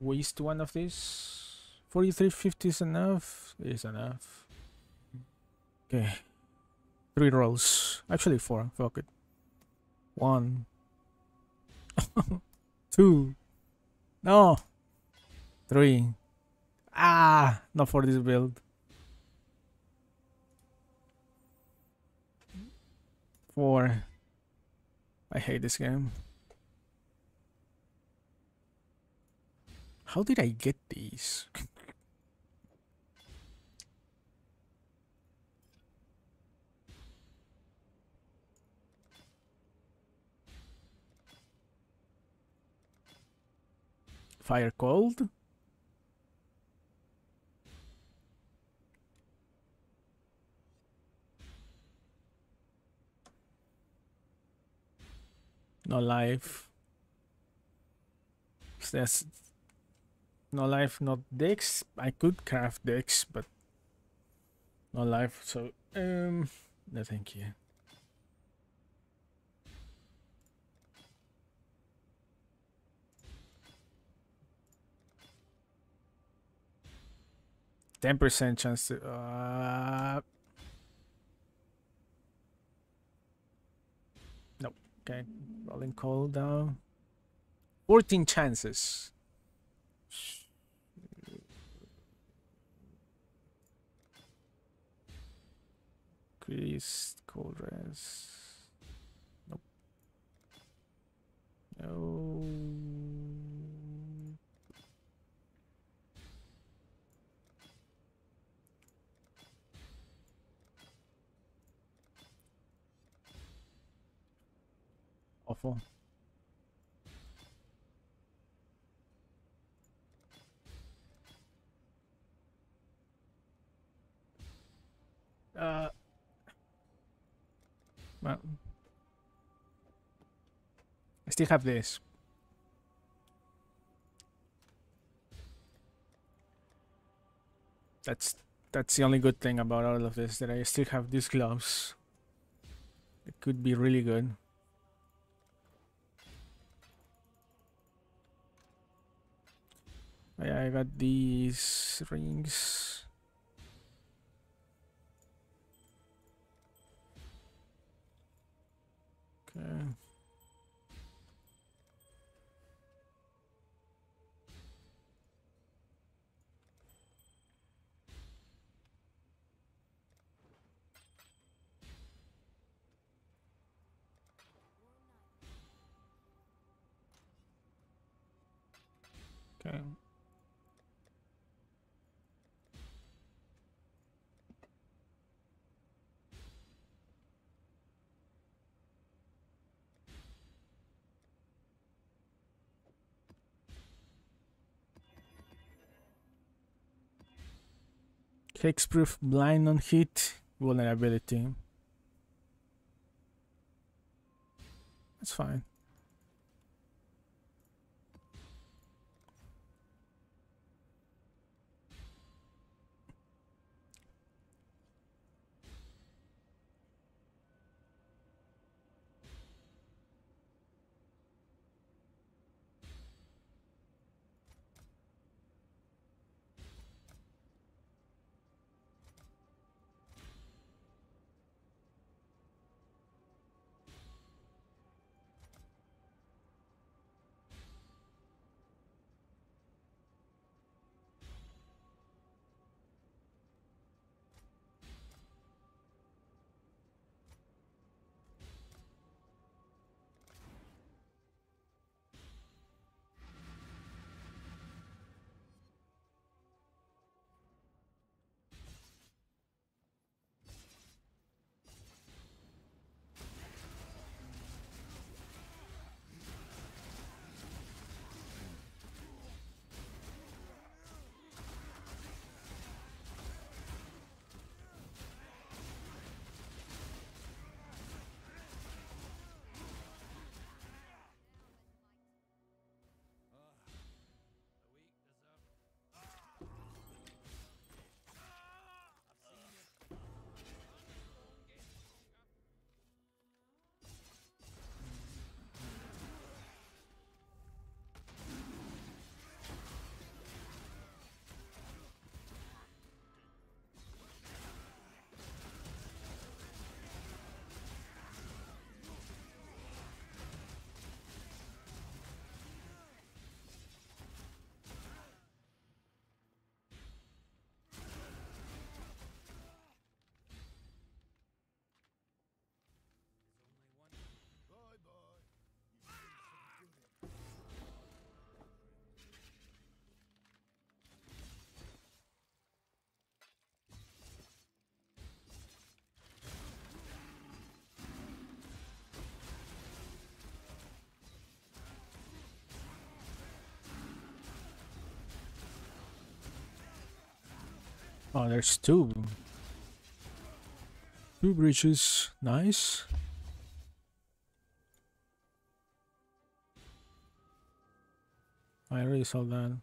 waste one of these. 4350 is enough. Is enough. Okay. Three rolls. Actually four. Fuck it. One. [LAUGHS] Two. No. Three. Ah, not for this build. Four. I hate this game. How did I get these? [LAUGHS] Fire cold. No life. There's no life, not dex. I could craft dex, but no life. So um, no thank you. Ten percent chance to. Uh, nope. Okay, rolling call down. Fourteen chances. Chris Coldress. Nope. No. Awful. Uh, well, I still have this. That's that's the only good thing about all of this that I still have these gloves. It could be really good. I got these rings. Okay. Okay. Hexproof blind on hit vulnerability. That's fine. Oh, there's two. Two breaches. Nice. I already saw that.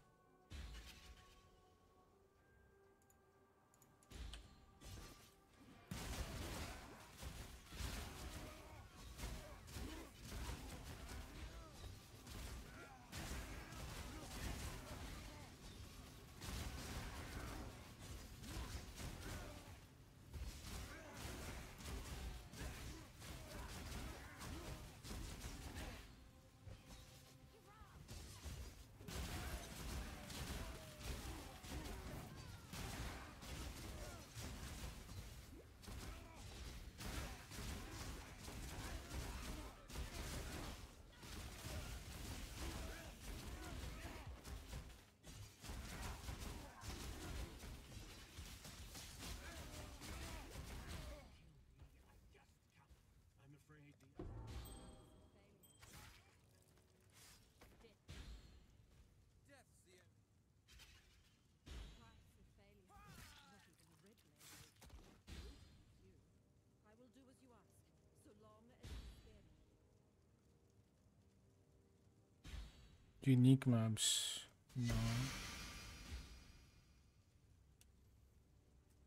Unique maps. No.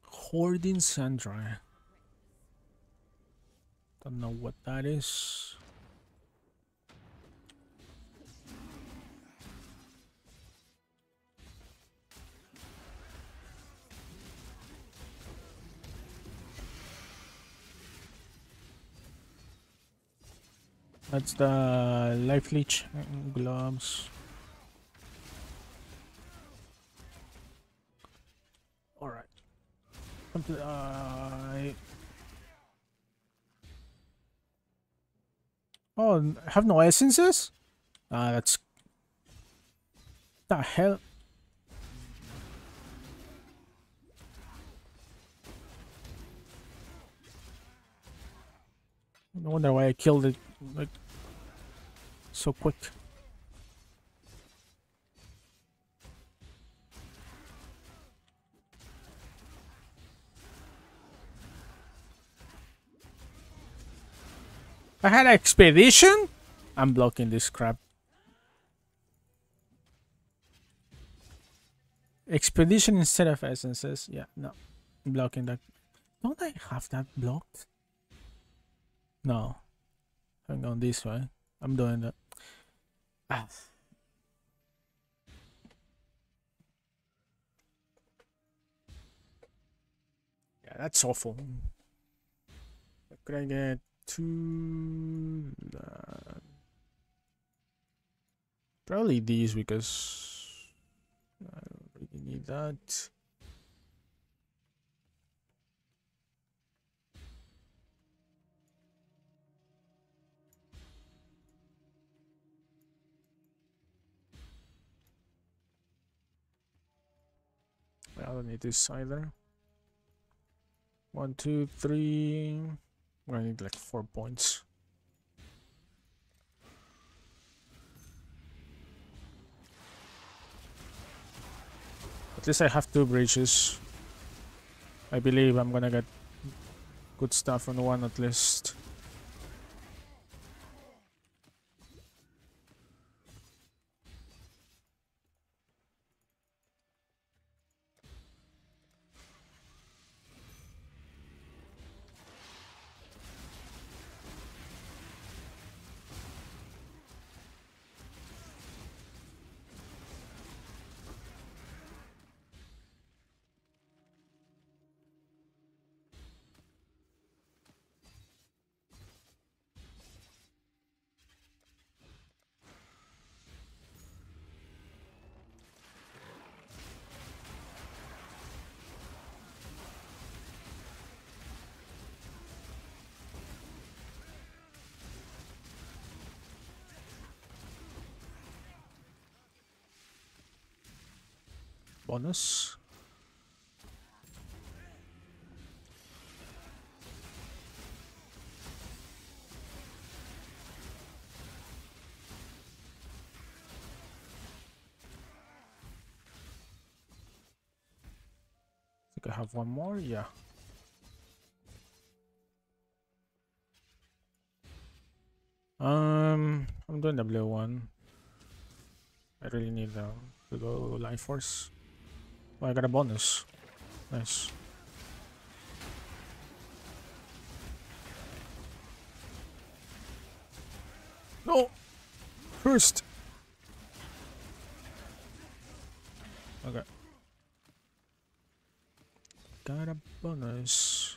Hoarding Sandra. Don't know what that is. That's the life leech gloves. All right. I oh, n- have no essences. Ah, that's the hell. No wonder why I killed it like so quick. I had expedition? I'm blocking this crap. Expedition instead of essences. Yeah, no. I'm blocking that. Don't I have that blocked? No. Hang on this way. I'm doing that. Ah. Yeah, that's awful. Could I get two? Uh, probably these because I don't really need that. I don't need this either. One, two, three. We're gonna need like four points. At least I have two breaches. I believe I'm gonna get good stuff on one at least. Bonus. think I have one more. Yeah. Um, I'm doing the blue one. I really need uh, to go Life Force. Oh, I got a bonus. Nice. No! First! Okay. Got a bonus.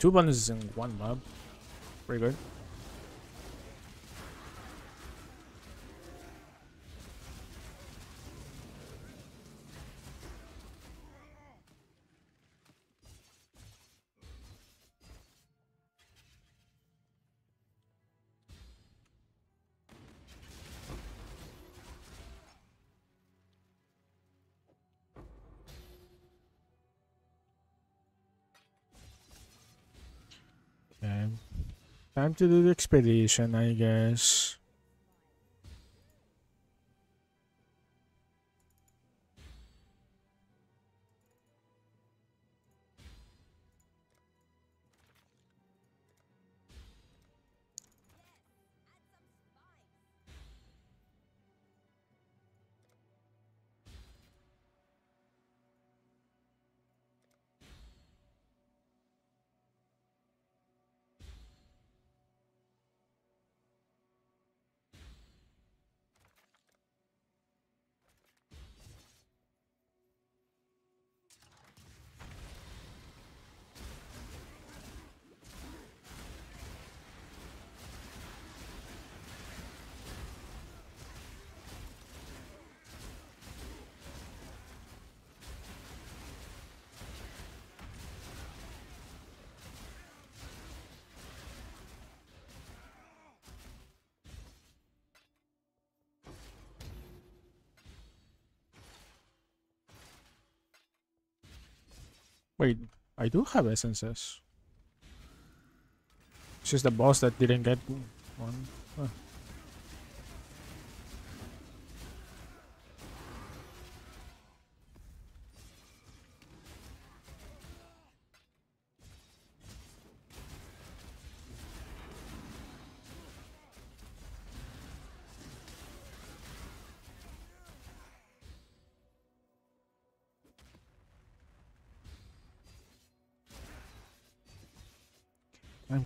Two bonuses in one mob. Pretty good. Time to do the expedition, I guess. Wait, I do have essences. It's just the boss that didn't get one. Huh.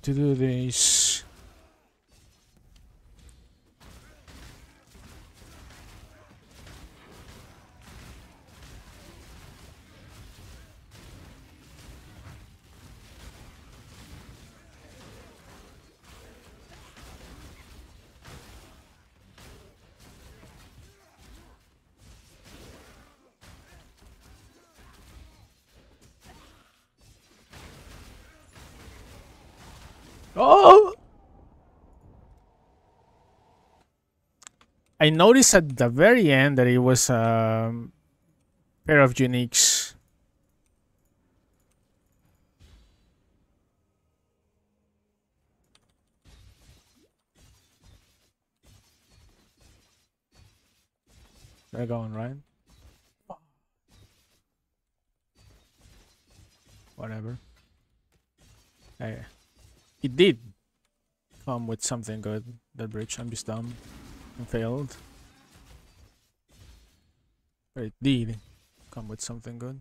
To do this. I noticed at the very end that it was a um, pair of uniques. They're going right. Whatever. Hey. It did come with something good, that breach. I'm just dumb failed. But it did come with something good.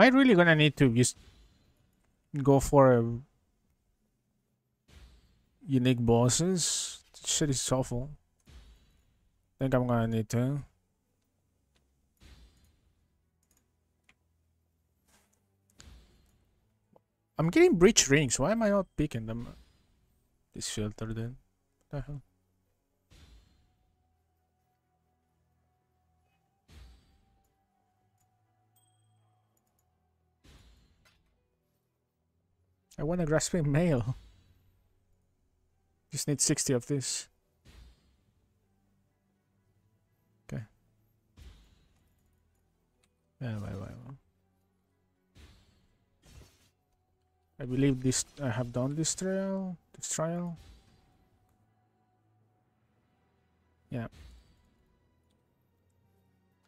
Am I really gonna need to just go for a unique bosses? This Shit is awful. think I'm gonna need to. I'm getting breach rings. Why am I not picking them? This filter then. What the hell? I want a grasping mail. Just need 60 of this. Okay. Yeah, wait, wait. I believe this I have done this trial. This trial. Yeah.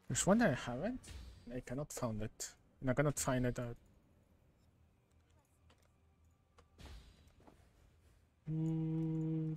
There's one I haven't. I cannot find it. And I cannot find it out. Mm,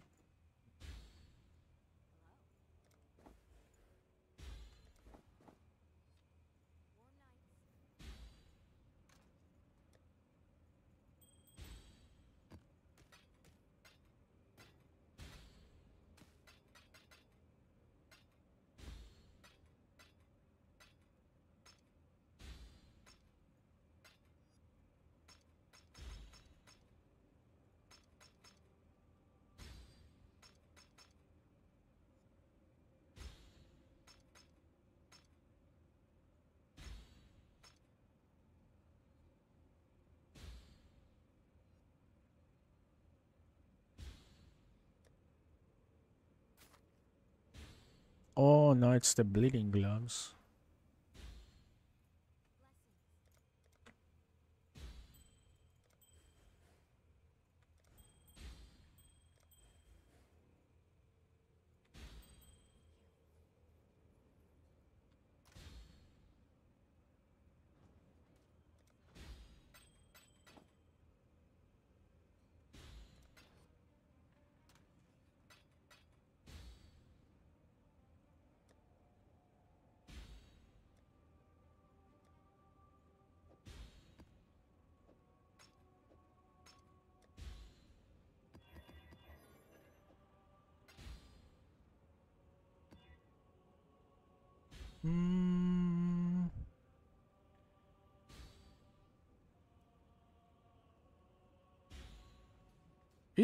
Oh no, it's the bleeding gloves.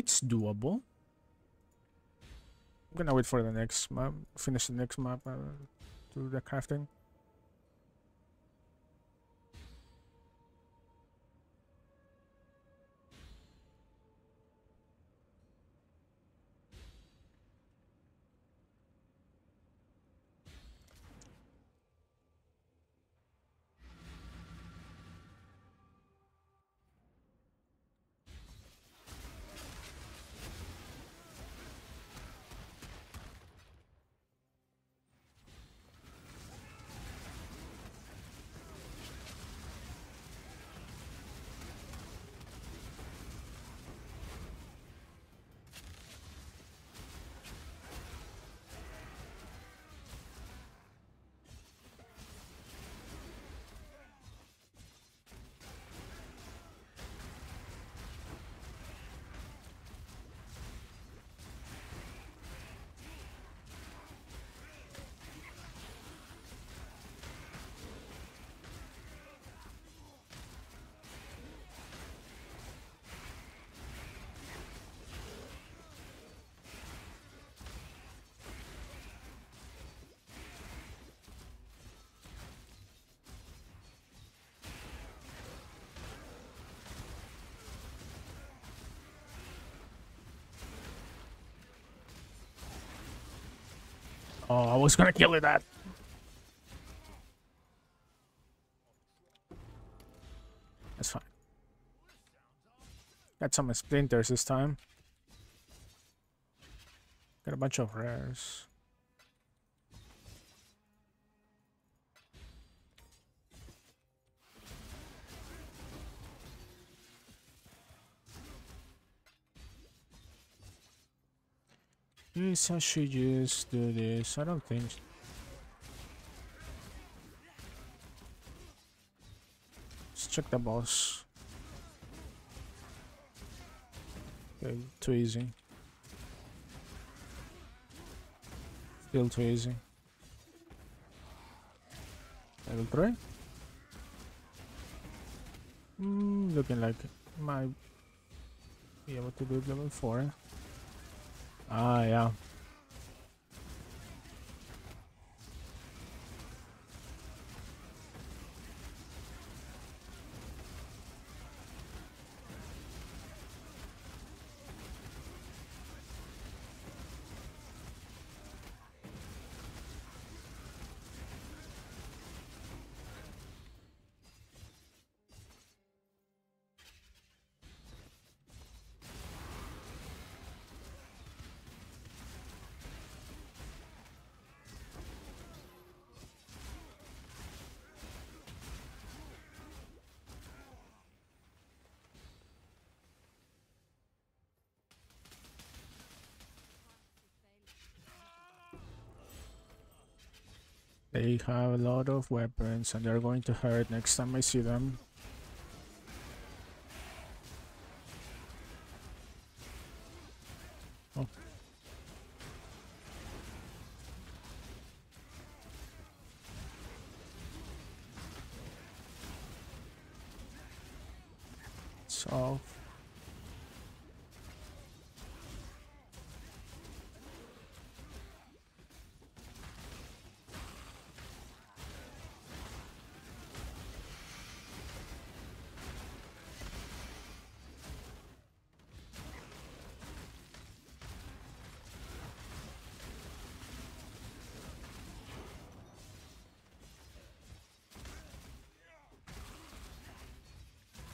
It's doable. I'm gonna wait for the next map, finish the next map, uh, do the crafting. Was gonna kill it that. That's fine. Got some splinters this time. Got a bunch of rares. Yes, I should just do this. I don't think. Let's check the boss. Okay, too easy. Still too easy. Level 3? Mm, looking like might be able to do level 4. Ah, yeah. They have a lot of weapons and they're going to hurt next time I see them. Oh. It's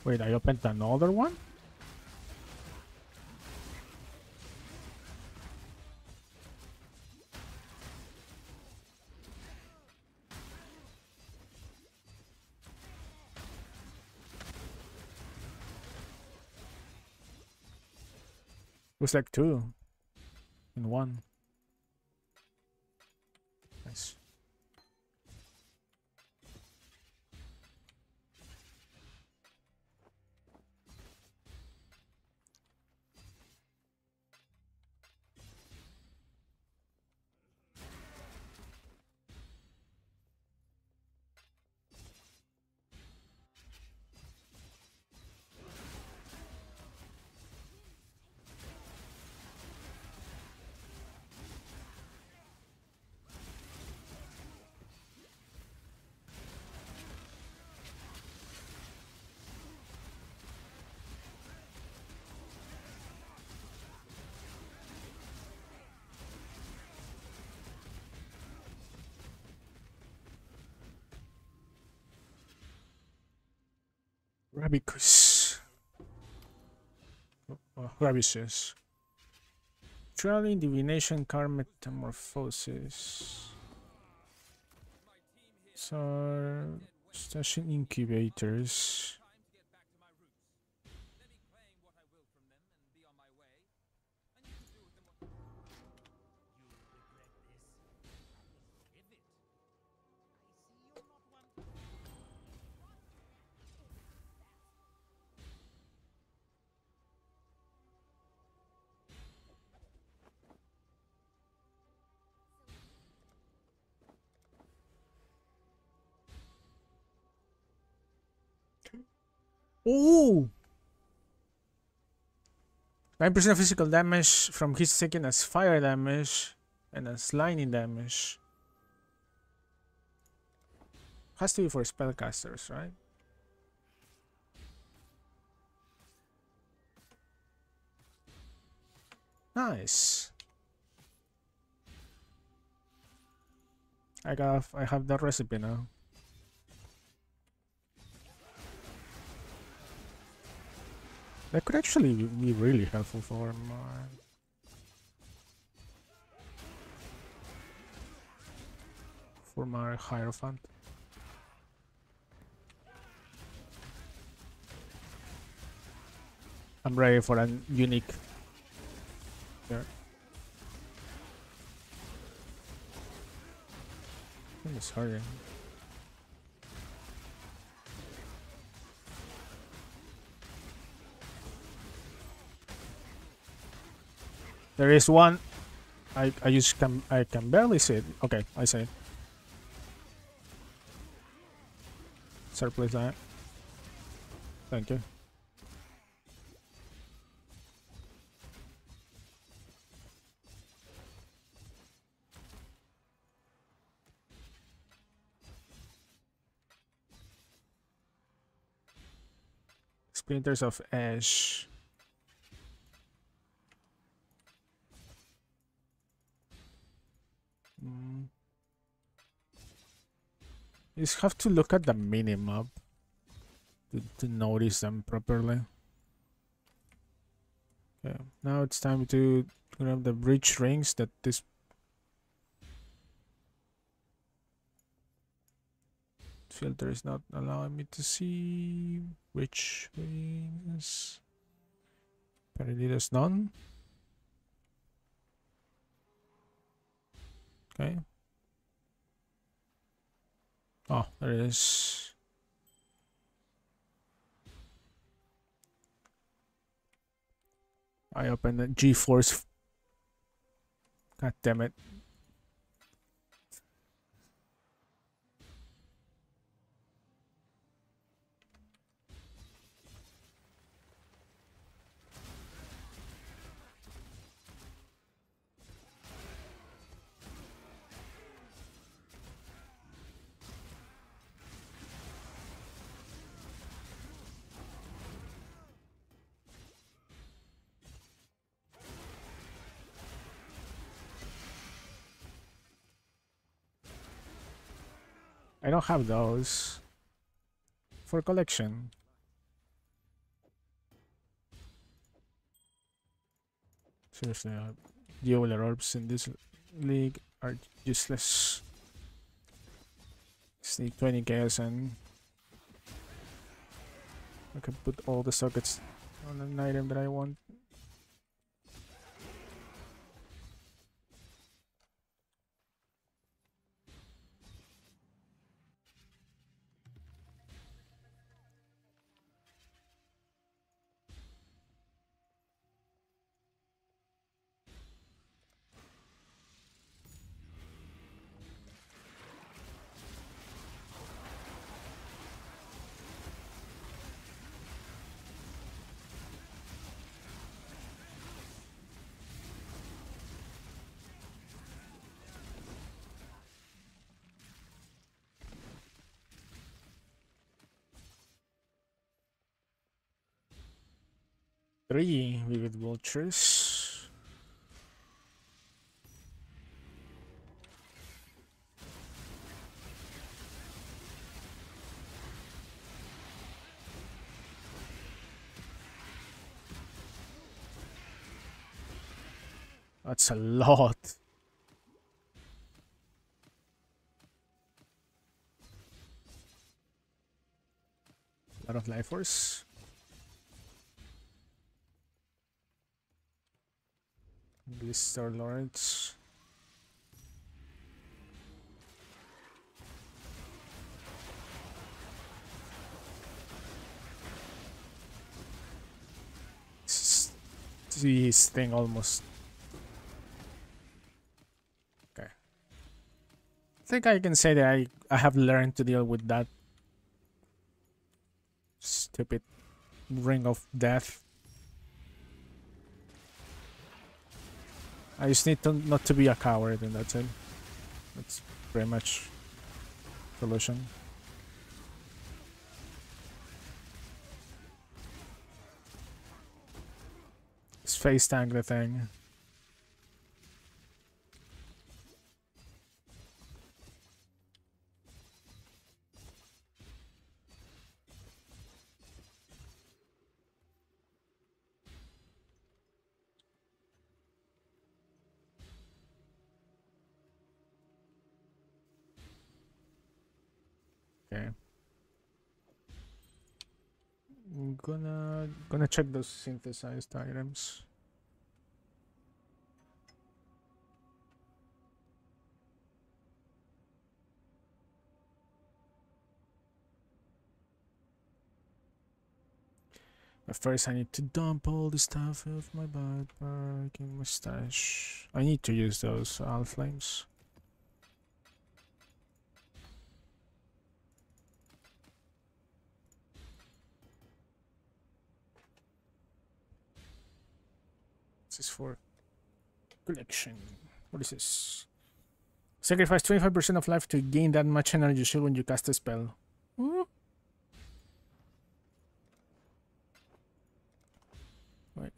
Wait, I opened another one? Looks like two Rabisus. Trailing Divination Card Metamorphosis. So, Station Incubators. Ooh! 9% physical damage from his taken as fire damage and as lightning damage. Has to be for spellcasters, right? Nice. I got I have the recipe now. That could actually be really helpful for my... For my Hierophant. I'm ready for a unique... There. It's hurting. There is one. I I just can I can barely see it. Okay, I see it. Sir, please that. Thank you. Splinters of Esh. Mm. You just have to look at the minimap to, to notice them properly. Okay, now it's time to grab the breach rings that this filter is not allowing me to see which rings. Apparently there's none. Okay. Oh, there it is. I opened the G-Force. God damn it. I don't have those for collection. Seriously, uh, dual orbs in this league are useless. Sneak 20 chaos and I can put all the sockets on an item that I want. Three vivid vultures. That's a lot. A lot of life force. Blister Lawrence. See his thing almost. Okay. I think I can say that I, I have learned to deal with that stupid ring of death. I just need to not to be a coward and that's it. That's pretty much solution. Just face tank the thing. Okay. I'm gonna check those synthesized items. But first I need to dump all the stuff off my backpack and stash. I need to use those all flames. This is for collection. What is this? Sacrifice 25% of life to gain that much energy shield when you cast a spell. Hmm? Wait.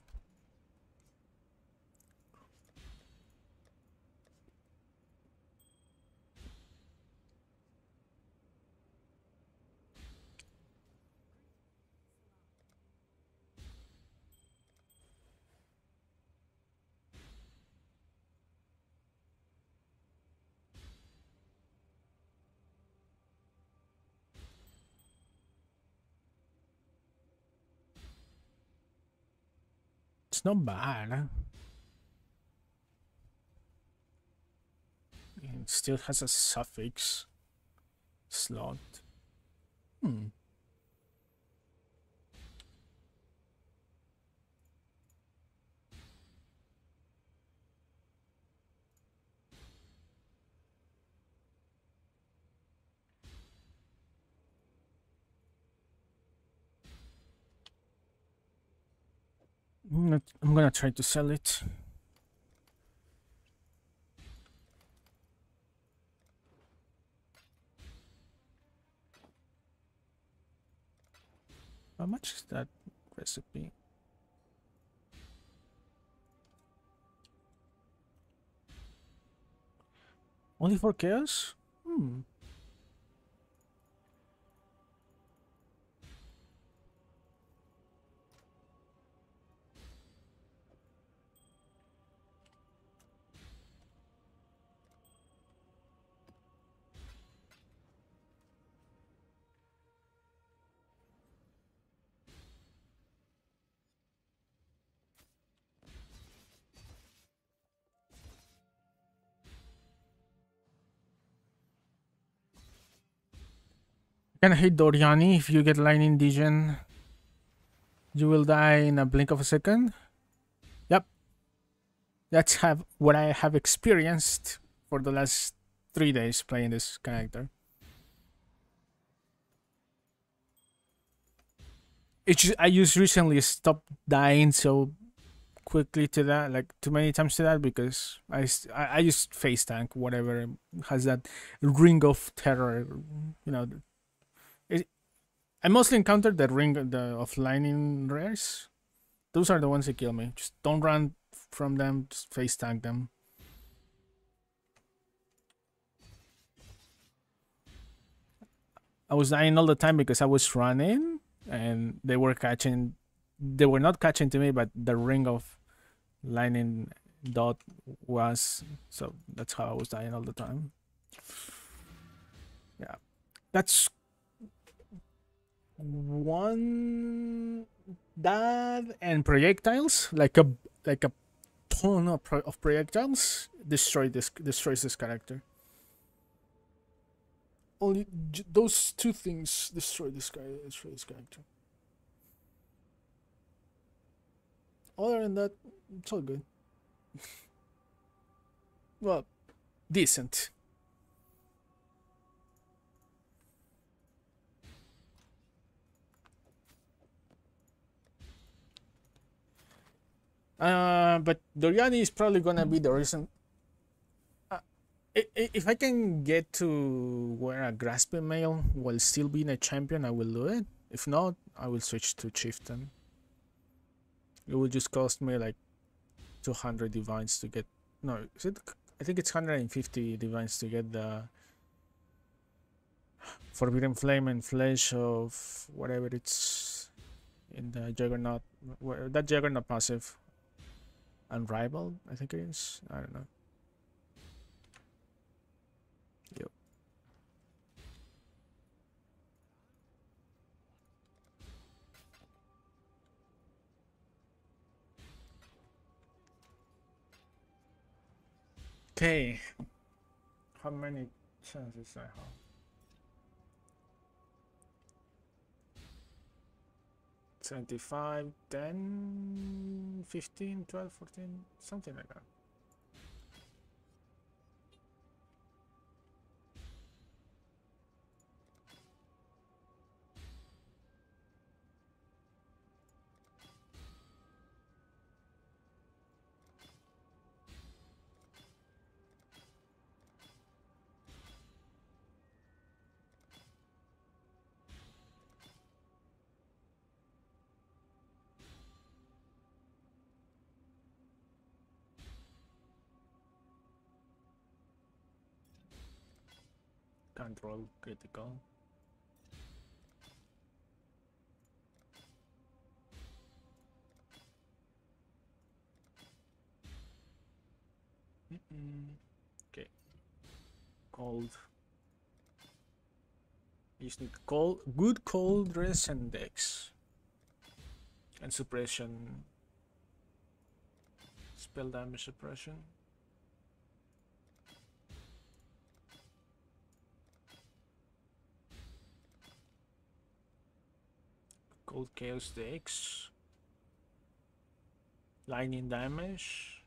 It's not bad. huh? It still has a suffix. slot. Hmm. I'm gonna, I'm gonna try to sell it. How much is that recipe? Only for chaos? Hmm. Can hit Doriani if you get lightning Degen. You will die in a blink of a second. Yep. That's have what I have experienced for the last three days playing this character. It's I just recently stopped dying so quickly to that, like too many times to that, because I I just face tank whatever has that ring of terror, you know, I mostly encountered the ring of the of lightning rares. Those are the ones that kill me. Just don't run from them. Just face tank them. I was dying all the time because I was running and they were catching. They were not catching to me, but the ring of lightning dot was. So that's how I was dying all the time. Yeah, that's one that and projectiles like a like a ton of, pro- of projectiles destroy this destroys this character. Only those two things destroy this guy destroy this character. Other than that it's all good. [LAUGHS] Well decent Uh, but Doriani is probably gonna be the reason. Uh, if I can get to wear a grasping mail while still being a champion, I will do it. If not, I will switch to chieftain. It will just cost me like 200 divines to get. No, is it? I think it's 150 divines to get the forbidden flame and flesh of whatever it's in the juggernaut. That juggernaut passive unrivaled i think it is? I don't know. Yep. Okay. How many chances i have Seventy-five, ten, fifteen, twelve, fourteen, something like that. Control critical. Mm-mm. Okay. Cold. You just need cold, good cold dress and. And suppression. Spell damage suppression. Cold Chaos Dex. Lightning damage.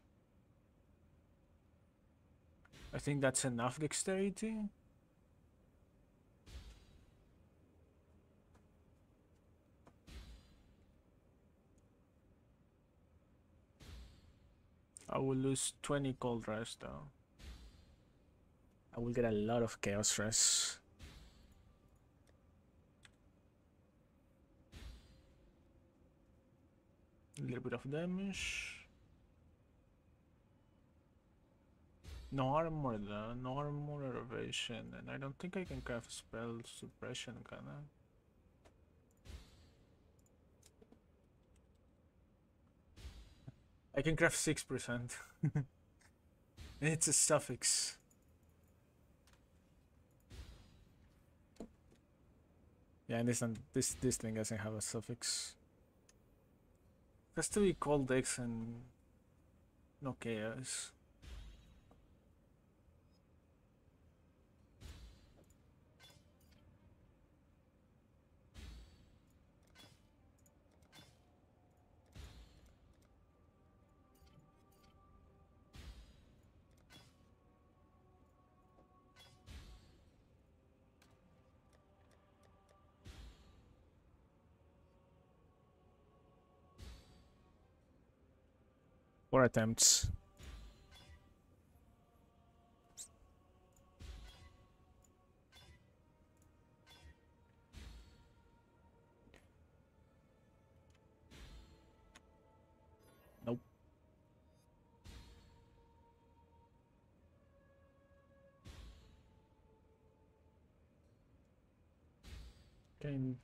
I think that's enough dexterity. I will lose 20 cold rush though. I will get a lot of chaos rush. A little bit of damage. No armor though, no armor elevation, and I don't think I can craft spell suppression, can I? I can craft 6%. [LAUGHS] it's a suffix. Yeah, and this this this thing doesn't have a suffix. Be cold X and no chaos. Four attempts. Nope. Can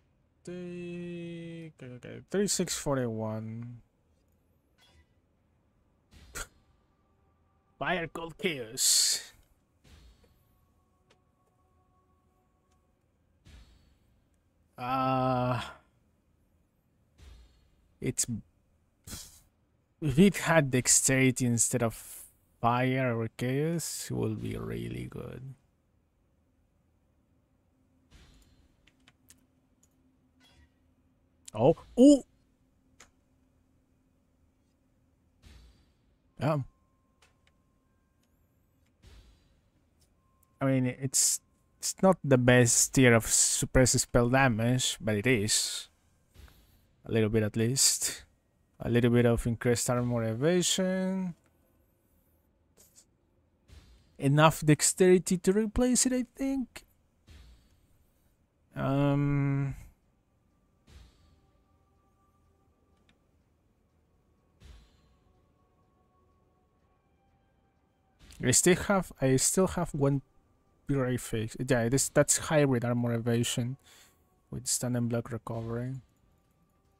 take okay, okay. 3641 Fire Cold Chaos. Uh it's if it had dexterity instead of fire or chaos, it would be really good. Oh, oh, yeah. I mean, it's it's not the best tier of suppressive spell damage, but it is a little bit at least. A little bit of increased armor evasion. Enough dexterity to replace it, I think. Um. I still have I still have one fix. Yeah, this that's hybrid armor evasion with stun block recovery.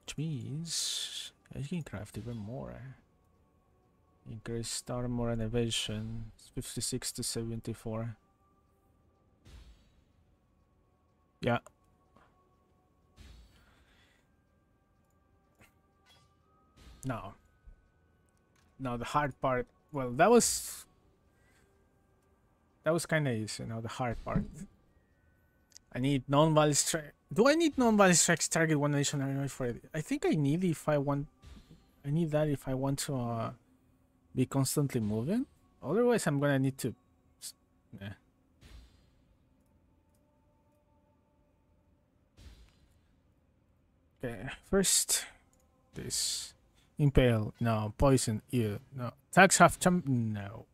Which means I can craft even more. Increased armor and evasion 56 to 74. Yeah. Now. Now the hard part well that was that was kind of easy, you know, the hard part. I need non-Vaal strike. Do I need non-Vaal strikes target one nation army for it? I think I need if I want. I need that if I want to uh, be constantly moving. Otherwise, I'm gonna need to. Yeah. Okay, first this impale. No poison. You no tax half jump. No.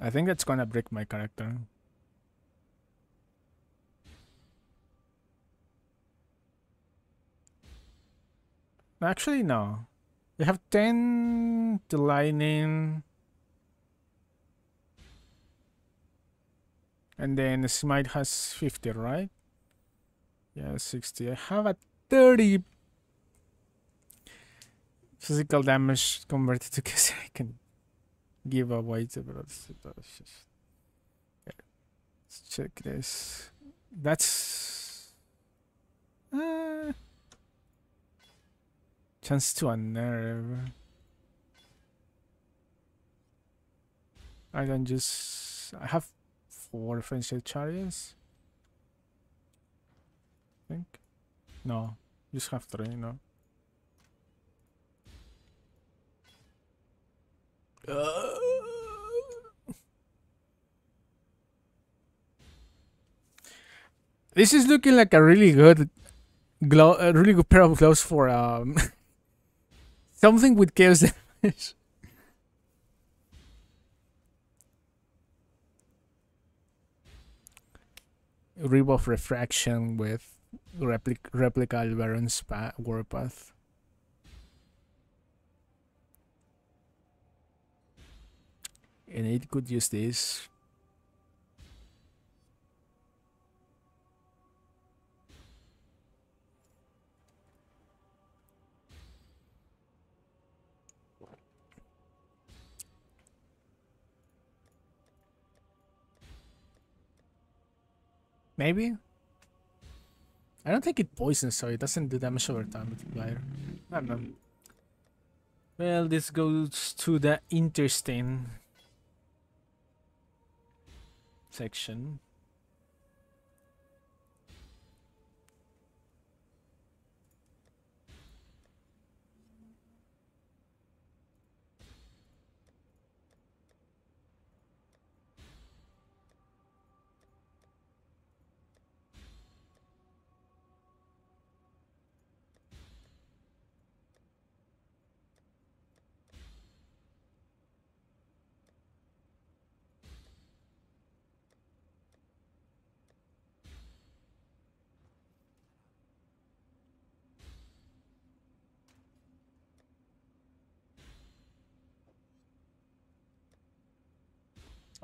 I think that's gonna break my character. Actually, no. We have 10 to lightning. And then Smite has 50, right? Yeah, 60. I have a 30 physical damage converted to [LAUGHS] guess I can give away the velocity. Let's check this. That's uh, Chance to unnerve. I can just I have four frenzy charges. I think. No, just have three, no. [LAUGHS] This is looking like a really good glove, a really good pair of gloves for um [LAUGHS] something with chaos [LAUGHS] damage. Rebuff refraction with replic replica Alberon's warpath. And it could use this. Maybe? I don't think it poisons, so it doesn't do damage over time multiplier. I don't know. Well, this goes to the intestine section.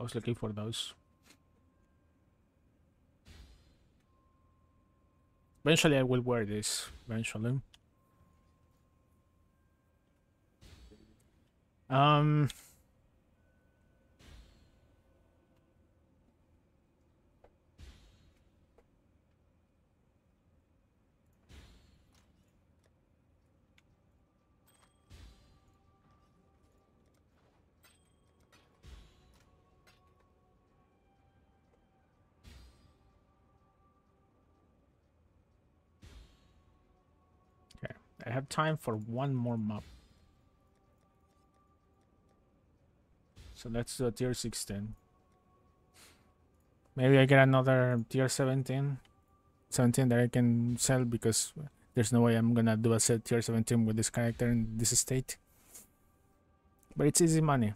Was looking for those. Eventually I will wear this. Eventually. Um I have time for one more map. So let's do a tier 16. Maybe I get another tier 17. 17 that I can sell because there's no way I'm gonna do a set tier 17 with this character in this state. But it's easy money.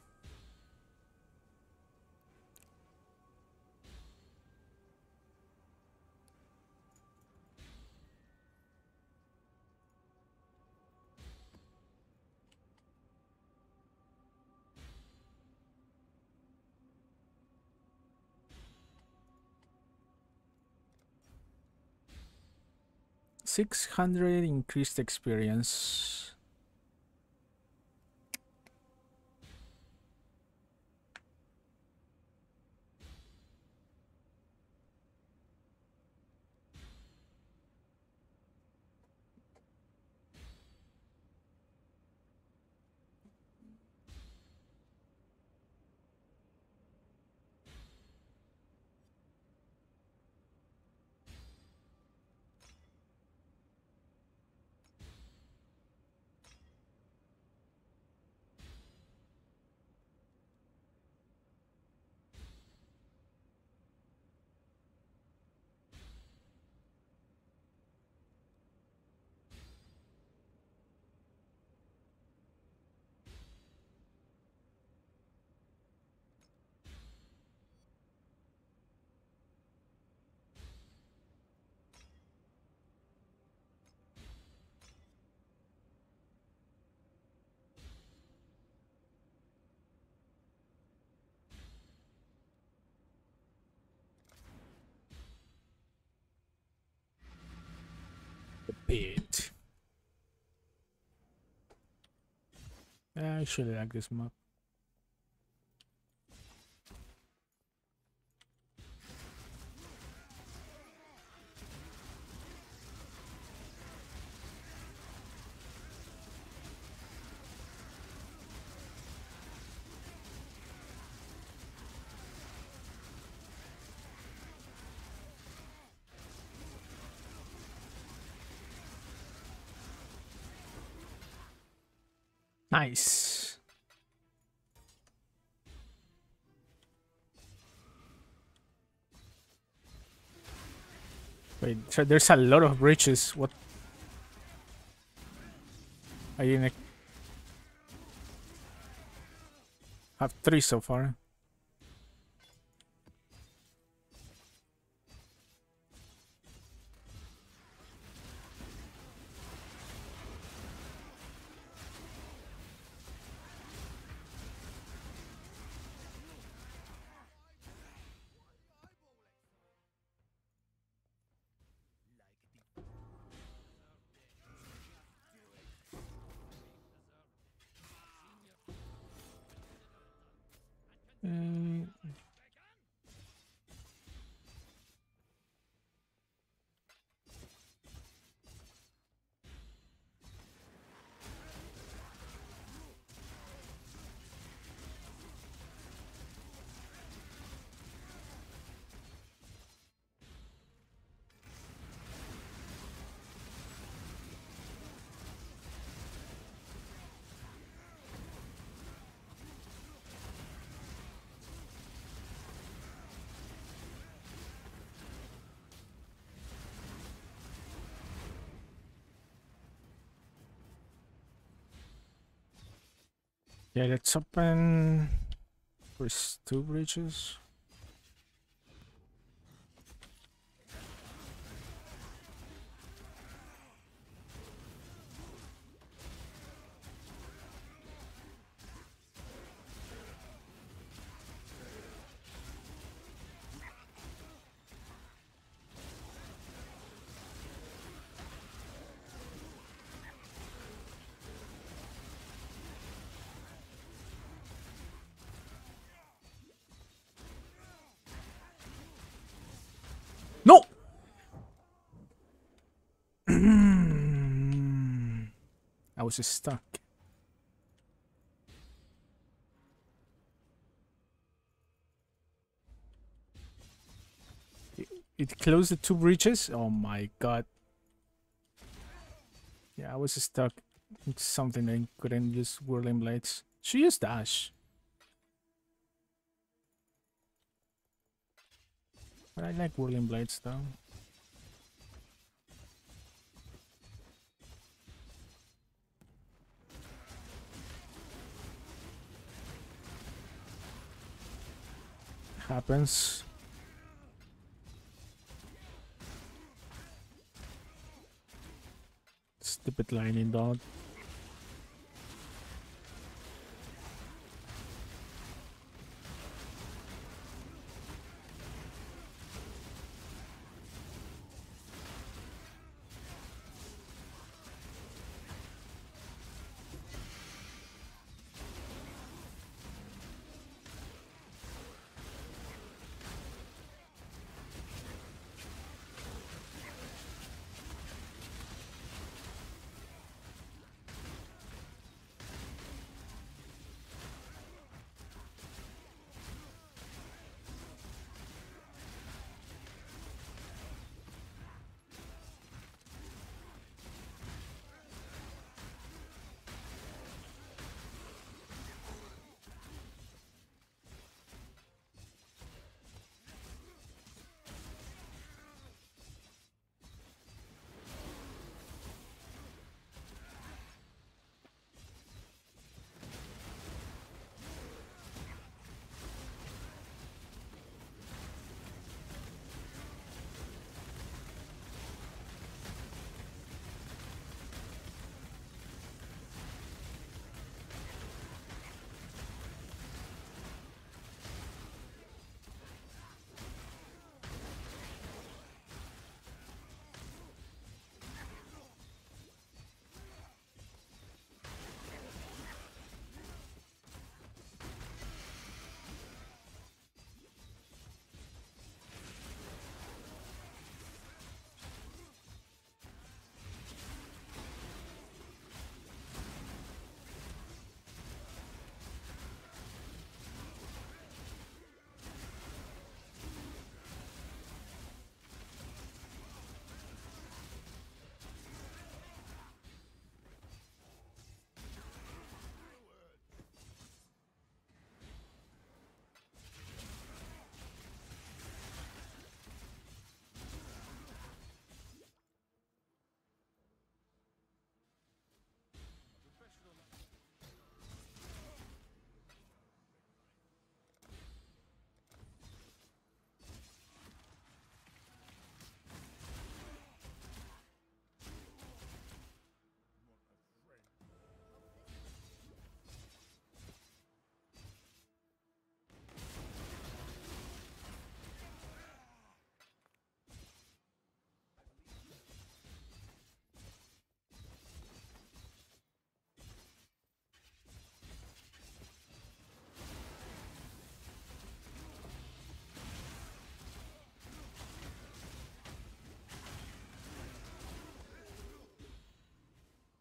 Six hundred increased experience. Pit. I actually like this map. Nice. Wait, so there's a lot of breaches. What? I didn't have three so far. Yeah, let's open first two breaches. I was stuck. It, closed the two breaches? Oh my god. Yeah, I was stuck. It's something I couldn't use whirling blades. She used dash. But I like whirling blades though. Happens. Stupid lightning dog.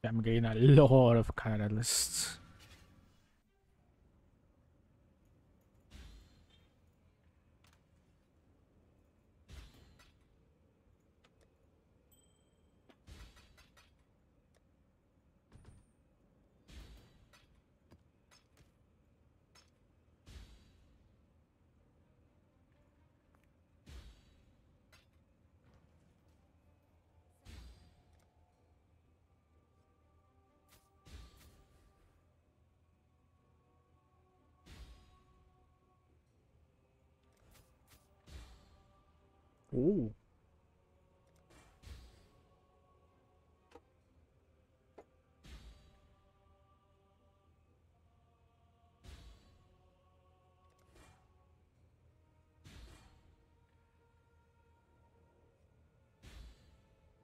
I'm getting a lot of catalysts. Ooh.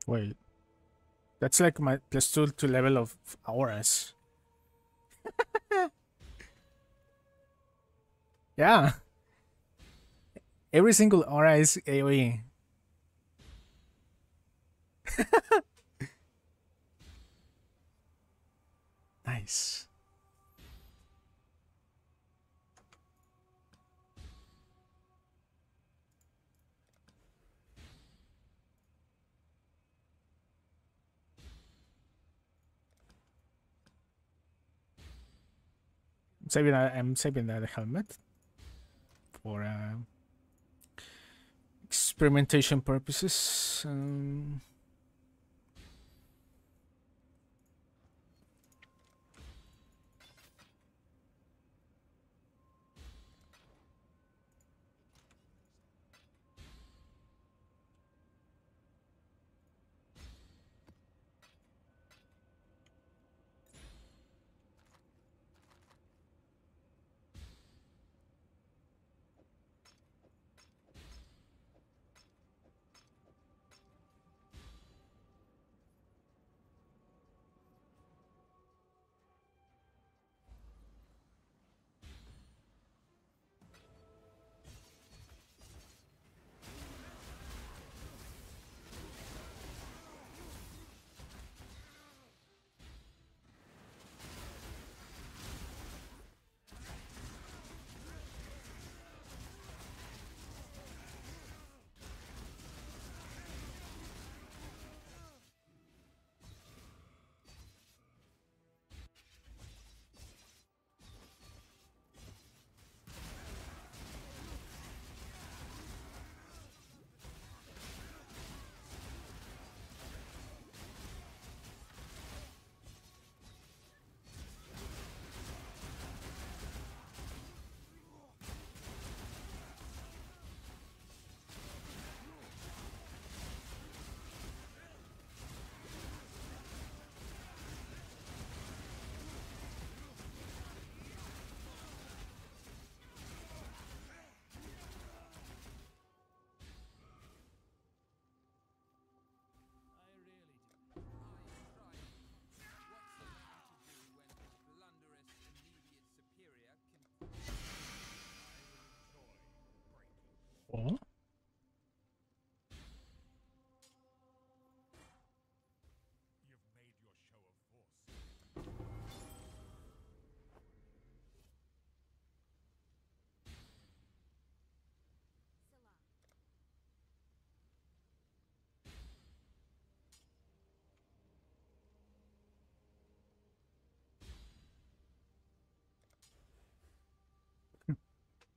Wait. That's like my plus two to level of auras. [LAUGHS] yeah. Every single aura is AoE. [LAUGHS] nice. Saving that I'm saving that helmet for uh, experimentation purposes. Um,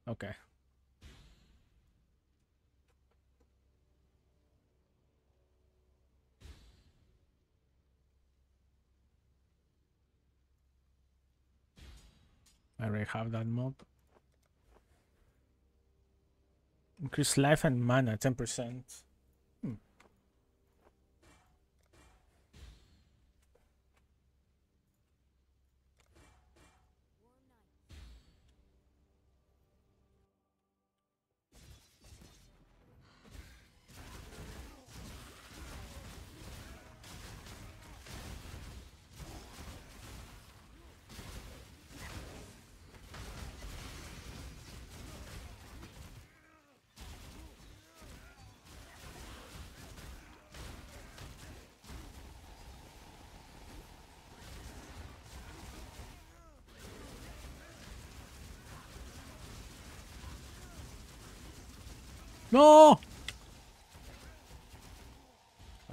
Okay. I already have that mob. Increase life and mana 10%.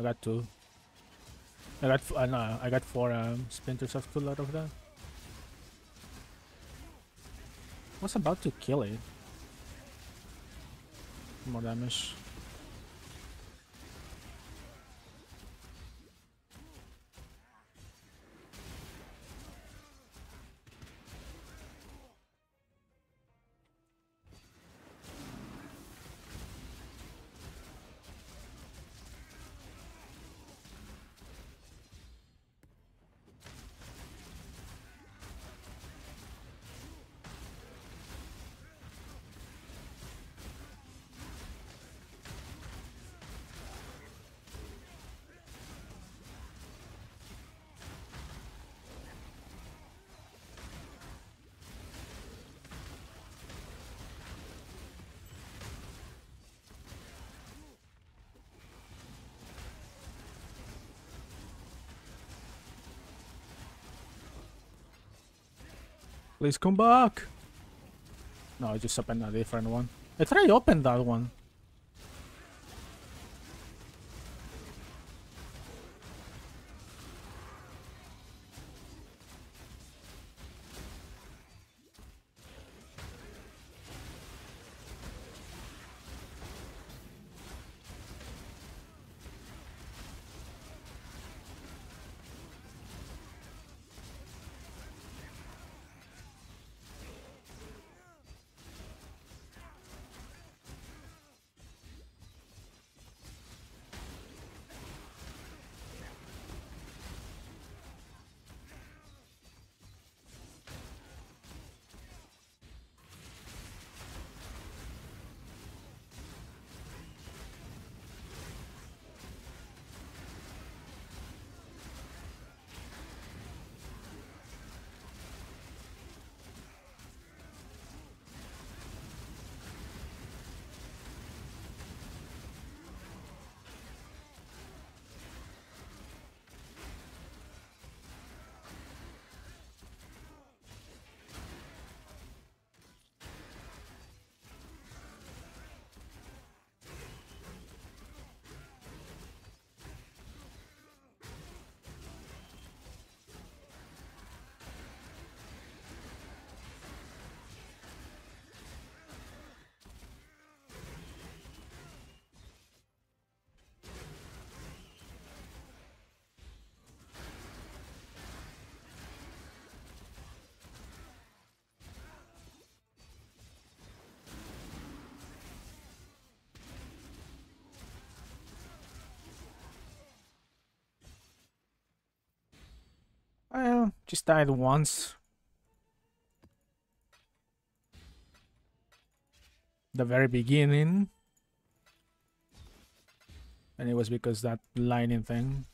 Got two. I got uh, no, I got four um, splinters of Tul out of that. I Was about to kill it. More damage. Please come back. No, I just opened a different one. I tried to open that one. Well, just died once. The very beginning. And it was because that lightning thing.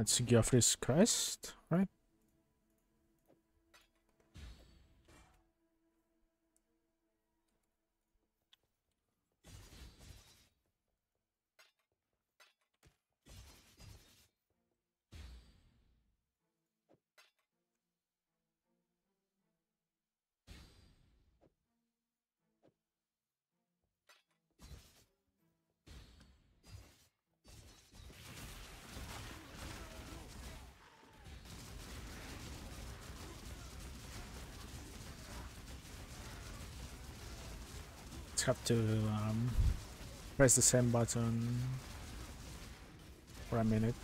That's Geofri's Crest, right? Have to um, press the same button for a minute.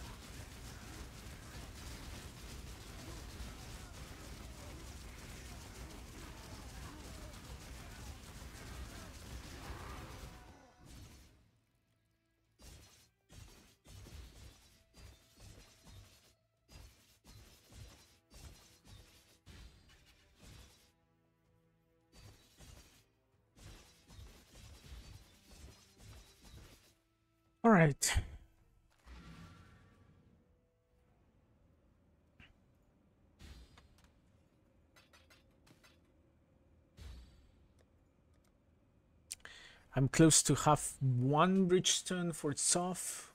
I'm close to have one breach Breachstone for Xoph.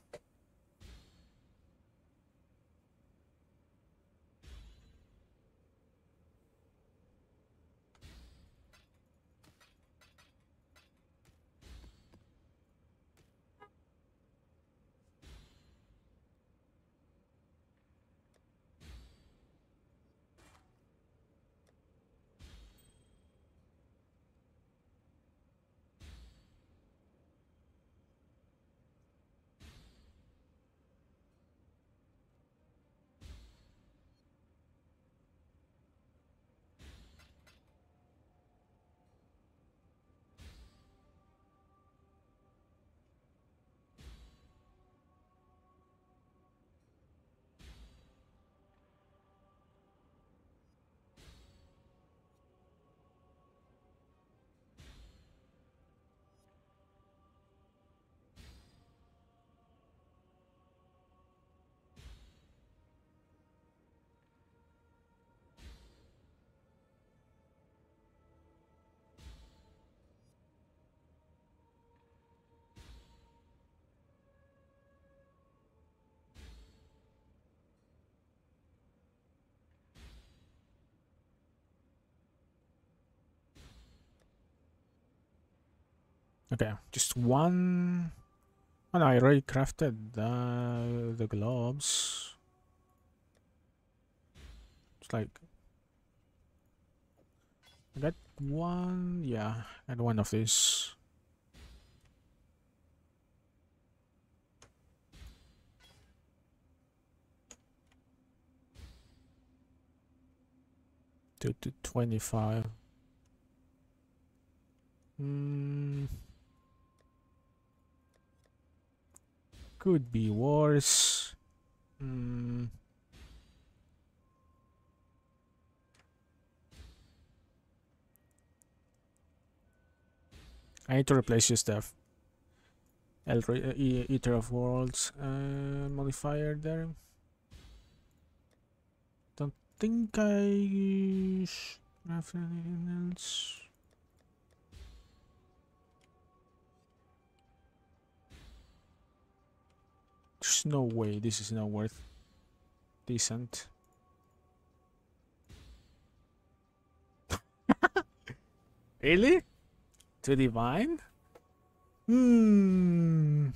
Okay, just one. Oh no, I already crafted the the gloves. It's like I got one. Yeah, I got one of these. To twenty-five. Hmm. Could be worse. Hmm. I need to replace your stuff. El uh, E- Eater of Worlds uh, modifier there. Don't think I have anything else. There's no way this is not worth decent. [LAUGHS] really? To divine? Hmm.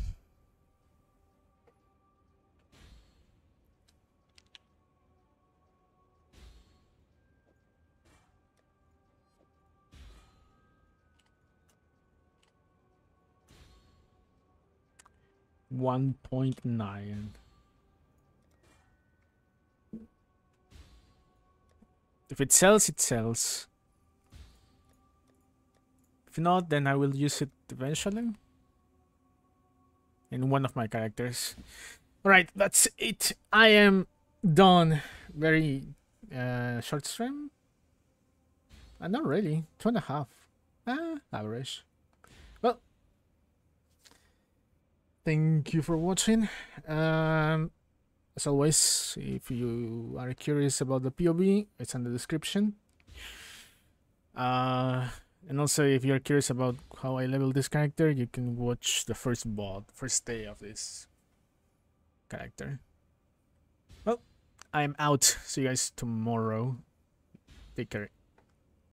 One point nine. If it sells, it sells. If not, then I will use it eventually. In one of my characters. Alright, that's it. I am done. Very uh, short stream. Uh, not really. Two and a half. Ah, average. Well, thank you for watching. Um, as always, if you are curious about the PoB, it's in the description. Uh, and also, if you're curious about how I level this character, you can watch the first bot, first day of this character. Well, I'm out. See you guys tomorrow. Take care.